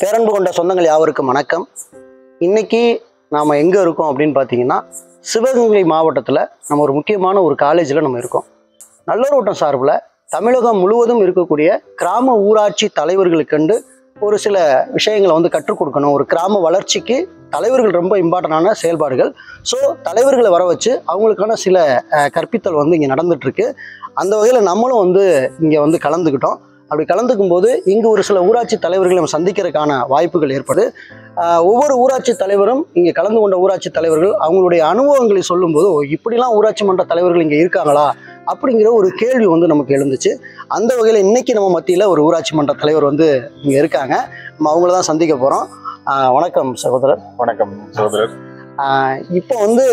பேரன்பு கொண்ட சொந்தங்கள் யாவருக்கும் வணக்கம். இன்னைக்கு நாம் எங்கே இருக்கோம் அப்படின்னு பார்த்தீங்கன்னா சிவகங்கை மாவட்டத்தில் நம்ம ஒரு முக்கியமான ஒரு காலேஜில் நம்ம இருக்கோம். நல்லூர்வட்டம் சார்பில் தமிழகம் முழுவதும் இருக்கக்கூடிய கிராம ஊராட்சி தலைவர்களுக்கண்டு ஒரு சில விஷயங்களை வந்து கற்றுக் கொடுக்கணும். ஒரு கிராம வளர்ச்சிக்கு தலைவர்கள் ரொம்ப இம்பார்ட்டண்டான செயல்பாடுகள். ஸோ தலைவர்களை வர வச்சு அவங்களுக்கான சில கற்பித்தல் வந்து இங்கே நடந்துட்டுருக்கு அந்த வகையில் நம்மளும் வந்து இங்கே வந்து கலந்துக்கிட்டோம். அப்படி கலந்துக்கும் போது இங்கு ஒரு சில ஊராட்சி தலைவர்களை நம்ம சந்திக்கிறதுக்கான வாய்ப்புகள் ஏற்படுது. ஒவ்வொரு ஊராட்சி தலைவரும் இங்கே கலந்து கொண்ட ஊராட்சி தலைவர்கள் அவங்களுடைய அனுபவங்களை சொல்லும்போது "ஓ, இப்படிலாம் ஊராட்சி மன்ற தலைவர்கள் இங்கே இருக்காங்களா? அப்படிங்கிற ஒரு கேள்வி வந்து நமக்கு எழுந்துச்சு. அந்த வகையில் இன்னைக்கு நம்ம மத்தியில் ஒரு ஊராட்சி மன்ற தலைவர் வந்து இங்கே இருக்காங்க. நம்ம அவங்கள தான் சந்திக்க போகிறோம் வணக்கம் சகோதரர். வணக்கம் சகோதரர். இப்போ வந்து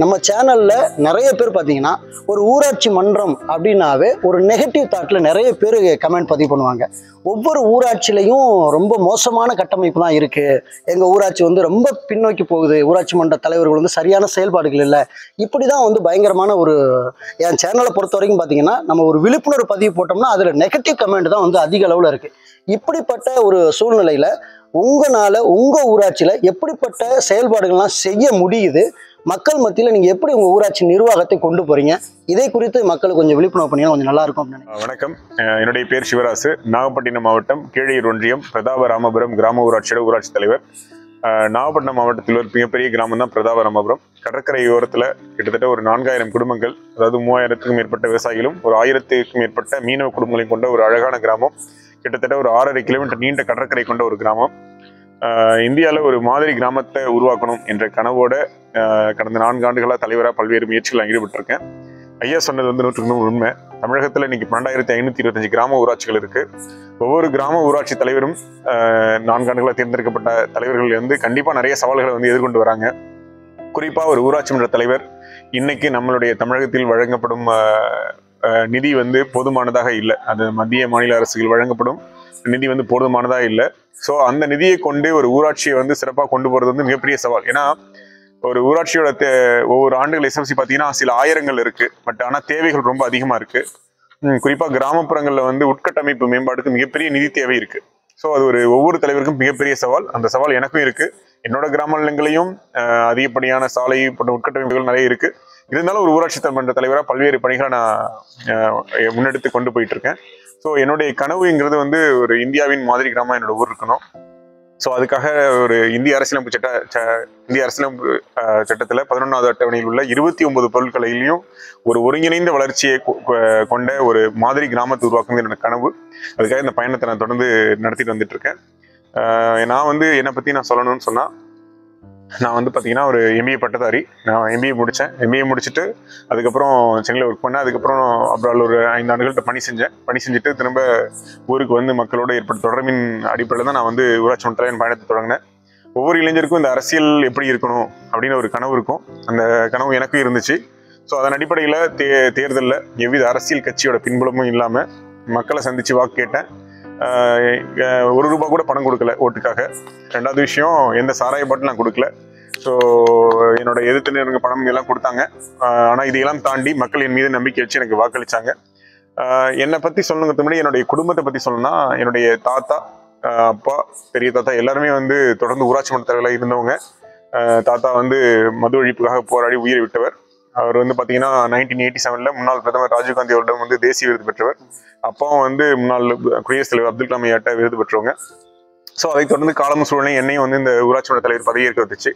நம்ம சேனல்ல நிறைய பேர் பார்த்தீங்கன்னா ஒரு ஊராட்சி மன்றம் அப்படின்னாவே ஒரு நெகட்டிவ் தாட்டில் நிறைய பேர் கமெண்ட் பதிவு பண்ணுவாங்க. ஒவ்வொரு ஊராட்சியிலையும் ரொம்ப மோசமான கட்டமைப்பு தான் இருக்கு. எங்க ஊராட்சி வந்து ரொம்ப பின்னோக்கி போகுது. ஊராட்சி மன்ற தலைவர்கள் வந்து சரியான செயல்பாடுகள் இல்லை. இப்படி தான் வந்து பயங்கரமான ஒரு என் சேனலை பொறுத்த வரைக்கும் பார்த்தீங்கன்னா நம்ம ஒரு விழிப்புணர்வு பதிவு போட்டோம்னா அதில் நெகட்டிவ் கமெண்ட் தான் வந்து அதிக அளவில் இருக்கு. இப்படிப்பட்ட ஒரு சூழ்நிலையில உங்களால் உங்கள் ஊராட்சியில் எப்படிப்பட்ட செயல்பாடுகள்லாம் செய்ய முடியுது? மக்கள் மத்தியில் நீங்கள் எப்படி உங்கள் ஊராட்சி நிர்வாகத்தை கொண்டு போகிறீங்க இதை குறித்து மக்கள் கொஞ்சம் விழிப்புணர்வு பண்ணிங்கன்னா கொஞ்சம் நல்லா இருக்கும் வணக்கம். என்னுடைய பேர் சிவராசு. நாகப்பட்டினம் மாவட்டம் கீழையூர் ஒன்றியம் பிரதாபராமபுரம் கிராம ஊராட்சியோட ஊராட்சி தலைவர். நாகப்பட்டினம் மாவட்டத்தில் ஒரு மிகப்பெரிய கிராமம் தான் பிரதாபராமபுரம். கடற்கரை ஓரத்தில் கிட்டத்தட்ட ஒரு நான்காயிரம் குடும்பங்கள் அதாவது மூவாயிரத்துக்கும் மேற்பட்ட விவசாயிகளும் ஒரு ஆயிரத்துக்கும் மேற்பட்ட மீனவ குடும்பங்களையும் கொண்ட ஒரு அழகான கிராமம். கிட்டத்தட்ட ஒரு ஆறரை கிலோமீட்டர் நீண்ட கடற்கரை கொண்ட ஒரு கிராமம். இந்தியாவில் ஒரு மாதிரி கிராமத்தை உருவாக்கணும் என்ற கனவோட கடந்த நான்கு ஆண்டுகளாக தலைவராக பல்வேறு முயற்சிகள் ஈடுபட்டிருக்கேன். ஐயா சொன்னது வந்து நூற்றுக்கு நூறு உண்மை. தமிழகத்தில் இன்னைக்கு பன்னெண்டாயிரத்தி ஐநூற்றி இருபத்தஞ்சு கிராம ஊராட்சிகள் இருக்கு. ஒவ்வொரு கிராம ஊராட்சி தலைவரும் நான்காண்டுகளாக தேர்ந்தெடுக்கப்பட்ட தலைவர்கள் வந்து கண்டிப்பாக நிறைய சவால்களை வந்து எதிர்கொண்டு வராங்க. குறிப்பாக ஒரு ஊராட்சி மன்ற தலைவர் இன்னைக்கு நம்மளுடைய தமிழகத்தில் வழங்கப்படும் நிதி வந்து போதுமானதாக இல்லை. அது மத்திய மாநில அரசுகள் வழங்கப்படும் நிதி வந்து போதுமானதாக இல்லை. ஸோ அந்த நிதியை கொண்டு ஒரு ஊராட்சியை வந்து சிறப்பாக கொண்டு போகிறது வந்து மிகப்பெரிய சவால். ஏன்னா ஒரு ஊராட்சியோட தே ஒவ்வொரு ஆண்டுகள் எஸ்எம்சி பார்த்தீங்கன்னா சில ஆயிரங்கள் இருக்குது பட் ஆனால் தேவைகள் ரொம்ப அதிகமாக இருக்குது குறிப்பாக கிராமப்புறங்களில் வந்து உட்கட்டமைப்பு மேம்பாடுக்கு மிகப்பெரிய நிதி தேவை இருக்குது ஸோ அது ஒரு ஒவ்வொரு தலைவருக்கும் மிகப்பெரிய சவால். அந்த சவால் எனக்கும் இருக்குது என்னோட கிராமங்களையும் அதிகப்படியான சாலை போன்ற உட்கட்டமைப்புகள் நிறைய இருக்குது இருந்தாலும் ஒரு ஊராட்சி மன்ற தலைவராக பல்வேறு பணிகளை நான் முன்னெடுத்து கொண்டு போயிட்டு இருக்கேன் ஸோ என்னுடைய கனவுங்கிறது வந்து ஒரு இந்தியாவின் மாதிரி கிராமம் என்னோட ஊர் இருக்கணும். ஸோ அதுக்காக ஒரு இந்திய அரசியலமைப்பு சட்ட ச- இந்திய அரசியலமைப்பு சட்டத்தில் பதினொன்றாவது அட்டவணையில் உள்ள இருபத்தி ஒன்பது பொருட்களையும் ஒரு ஒருங்கிணைந்த வளர்ச்சியை கொ- கொண்ட ஒரு மாதிரி கிராமத்தை உருவாக்குறது என்னோட கனவு. அதுக்காக இந்த பயணத்தை நான் தொடர்ந்து நடத்திட்டு வந்துட்டு இருக்கேன் நான் வந்து என்னை பற்றி நான் சொல்லணும்னு சொன்னால் நான் வந்து பார்த்தீங்கன்னா ஒரு எம்பிஏ பட்டதாரி. நான் எம்பிஏ முடித்தேன் எம்பிஏ முடிச்சுட்டு அதுக்கப்புறம் சென்னையில் ஒர்க் பண்ணேன். அதுக்கப்புறம் அப்புறம் ஒரு ஐந்து ஆண்டுகள்கிட்ட பணி செஞ்சேன். பணி செஞ்சுட்டு திரும்ப ஊருக்கு வந்து மக்களோட ஏற்பட்ட தொடர்பின் அடிப்படையில் தான் நான் வந்து ஊராட்சி மன்ற என் பயணத்தை தொடங்கினேன். ஒவ்வொரு இளைஞருக்கும் இந்த அரசியல் எப்படி இருக்கணும் அப்படின்னு ஒரு கனவு இருக்கும். அந்த கனவு எனக்கும் இருந்துச்சு. ஸோ அதன் அடிப்படையில் தே தேர்தலில் எவ்வித அரசியல் கட்சியோட பின்புலமும் இல்லாமல் மக்களை சந்தித்து வாக்கு கேட்டேன். ஒரு ரூபா கூட பணம் கொடுக்கல ஓட்டுக்காக. ரெண்டாவது விஷயம் எந்த சாராய பாட்டு நான் கொடுக்கல. ஸோ என்னோட எதிர்த்து பணம் எல்லாம் கொடுத்தாங்க. ஆனால் இதையெல்லாம் தாண்டி மக்கள் என் மீது நம்பிக்கை வச்சு எனக்கு வாக்களித்தாங்க என்னை பற்றி சொல்லணுங்கிறது முன்னாடி என்னுடைய குடும்பத்தை பற்றி சொல்லணும்னா என்னுடைய தாத்தா அப்பா பெரிய தாத்தா எல்லாருமே வந்து தொடர்ந்து ஊராட்சி மன்ற இருந்தவங்க. தாத்தா வந்து மது ஒழிப்புக்காக போராடி உயிரை விட்டவர். அவர் வந்து பார்த்தீங்கன்னா நைன்டீன் எயிட்டி செவனில் முன்னாள் பிரதமர் ராஜீவ்காந்தி அவரிடம் வந்து தேசிய விருது பெற்றவர். அப்பாவும் வந்து முன்னாள் குடியரசுத் தலைவர் அப்துல் கலாம் ஐயாட்ட விருது பெற்றவங்க. ஸோ அதை தொடர்ந்து காலமும் சூழ்நிலை என்னையும் வந்து இந்த ஊராட்சி மன்ற தலைவர் பதவி ஏற்க வந்துச்சு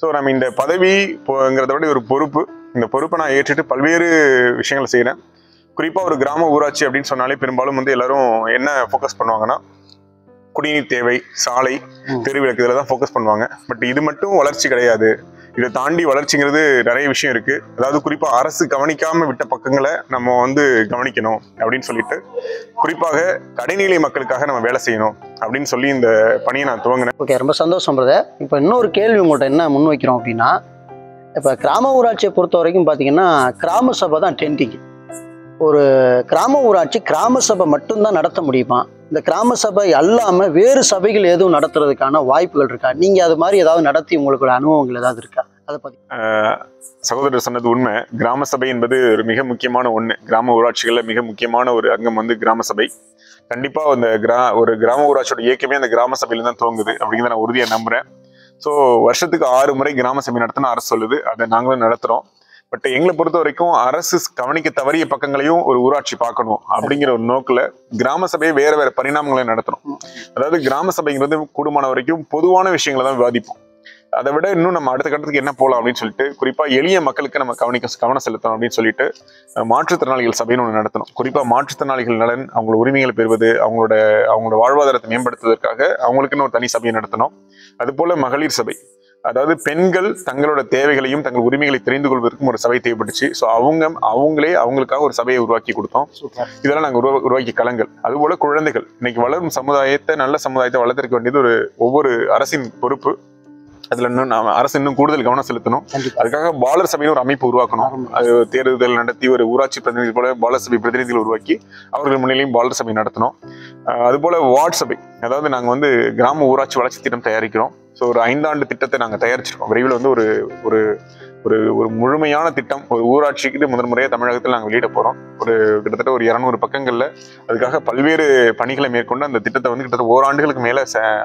ஸோ நம்ம இந்த பதவி போங்கிறத விட ஒரு பொறுப்பு. இந்த பொறுப்பை நான் ஏற்றுட்டு பல்வேறு விஷயங்கள் செய்கிறேன் குறிப்பாக ஒரு கிராம ஊராட்சி அப்படின்னு சொன்னாலே பெரும்பாலும் வந்து எல்லாரும் என்ன ஃபோக்கஸ் பண்ணுவாங்கன்னா குடிநீர் தேவை சாலை. தெருவிளக்கு இதில் தான் ஃபோக்கஸ் பண்ணுவாங்க. பட் இது மட்டும் வளர்ச்சி கிடையாது. இதை தாண்டி வளர்ச்சிங்கிறது நிறைய விஷயம் இருக்கு. அதாவது குறிப்பாக அரசு கவனிக்காம விட்ட பக்கங்களை நம்ம வந்து கவனிக்கணும் அப்படின்னு சொல்லிட்டு குறிப்பாக கடைநிலை மக்களுக்காக நம்ம வேலை செய்யணும் அப்படின்னு சொல்லி இந்த பணியை நான் துவங்கினேன். ஓகே ரொம்ப சந்தோஷம் பிரதர். இப்போ இன்னொரு கேள்வி உங்கள்கிட்ட என்ன முன் வைக்கிறோம் அப்படின்னா இப்போ கிராம ஊராட்சியை பொறுத்த வரைக்கும் பார்த்தீங்கன்னா கிராம சபை தான் டென்டிங் ஒரு கிராம ஊராட்சி கிராம சபை மட்டும்தான் நடத்த முடியுமா? இந்த கிராம சபை அல்லாமல் வேறு சபைகள் எதுவும் நடத்துறதுக்கான வாய்ப்புகள் இருக்கா? நீங்கள் அது மாதிரி ஏதாவது நடத்தி உங்களுக்கு அனுபவங்கள் ஏதாவது இருக்கா? அதை பற்றி சகோதரர் சொன்னது உண்மை. கிராம சபை என்பது ஒரு மிக முக்கியமான ஒன்று கிராம ஊராட்சிகளில் மிக முக்கியமான ஒரு அங்கம் வந்து கிராம சபை. கண்டிப்பாக அந்த கிரா ஒரு கிராம ஊராட்சியோட இயக்கமே அந்த கிராம சபையில தான் துவங்குது அப்படிங்கிறத நான் உறுதியாக நம்புகிறேன் ஸோ வருஷத்துக்கு ஆறு முறை கிராம சபை நடத்தின அரசு சொல்லுது. அதை நாங்களும் நடத்துகிறோம் பட் எங்களை பொறுத்த வரைக்கும் அரசு கவனிக்க தவறிய பக்கங்களையும் ஒரு ஊராட்சி பார்க்கணும் அப்படிங்கிற ஒரு நோக்குல கிராம சபையை வேற வேற பரிணாமங்களை நடத்தணும். அதாவது கிராம சபைங்கிறது கூடுமான வரைக்கும் பொதுவான விஷயங்களை தான் விவாதிப்போம். அதை விட இன்னும் நம்ம அடுத்த கட்டத்துக்கு என்ன போகலாம் அப்படின்னு சொல்லிட்டு குறிப்பா எளிய மக்களுக்கு நம்ம கவனிக்க கவனம் செலுத்தணும் அப்படின்னு சொல்லிட்டு மாற்றுத்திறனாளிகள் சபைன்னு ஒன்று நடத்தணும். குறிப்பா மாற்றுத்திறனாளிகள் நலன் அவங்களோட உரிமைகளை பெறுவது அவங்களோட அவங்களோட வாழ்வாதாரத்தை மேம்படுத்துவதற்காக அவங்களுக்குன்னு ஒரு தனி சபையை நடத்தணும். அதுபோல் மகளிர் சபை. அதாவது பெண்கள் தங்களோட தேவைகளையும் தங்கள் உரிமைகளை தெரிந்து கொள்வதற்கும் ஒரு சபை தேவைப்பட்டுச்சு. ஸோ அவங்க அவங்களே அவங்களுக்காக ஒரு சபையை உருவாக்கி கொடுத்தோம். இதெல்லாம் நாங்கள் உருவா உருவாக்கிய களங்கள். அதுபோல குழந்தைகள். இன்னைக்கு வளரும் சமுதாயத்தை நல்ல சமுதாயத்தை வளர்த்திருக்க வேண்டியது ஒரு ஒவ்வொரு அரசின் பொறுப்பு. அதுல இன்னும் நாம அரசு இன்னும் கூடுதல் கவனம் செலுத்தணும். அதுக்காக பாலர் சபைன்னு ஒரு அமைப்பு உருவாக்கணும். அது தேர்தல் நடத்தி ஒரு ஊராட்சி பிரதிநிதி போல பாலர் சபை பிரதிநிதிகள் உருவாக்கி அவர்கள் முன்னிலையும் பாலர் சபை நடத்தணும். அதுபோல் வார்டு அதாவது நாங்கள் வந்து கிராம ஊராட்சி வளர்ச்சி திட்டம் தயாரிக்கிறோம். ஸோ ஒரு ஐந்தாண்டு திட்டத்தை நாங்கள் தயாரிச்சிருக்கோம். விரைவில் வந்து ஒரு ஒரு ஒரு ஒரு முழுமையான திட்டம் ஒரு ஊராட்சிக்கு முதல் முறையாக தமிழகத்தில் நாங்கள் வெளியிட போகிறோம் ஒரு கிட்டத்தட்ட ஒரு இரநூறு பக்கங்களில் அதுக்காக பல்வேறு பணிகளை மேற்கொண்டு அந்த திட்டத்தை வந்து கிட்டத்தட்ட ஓராண்டுகளுக்கு மேலே ச-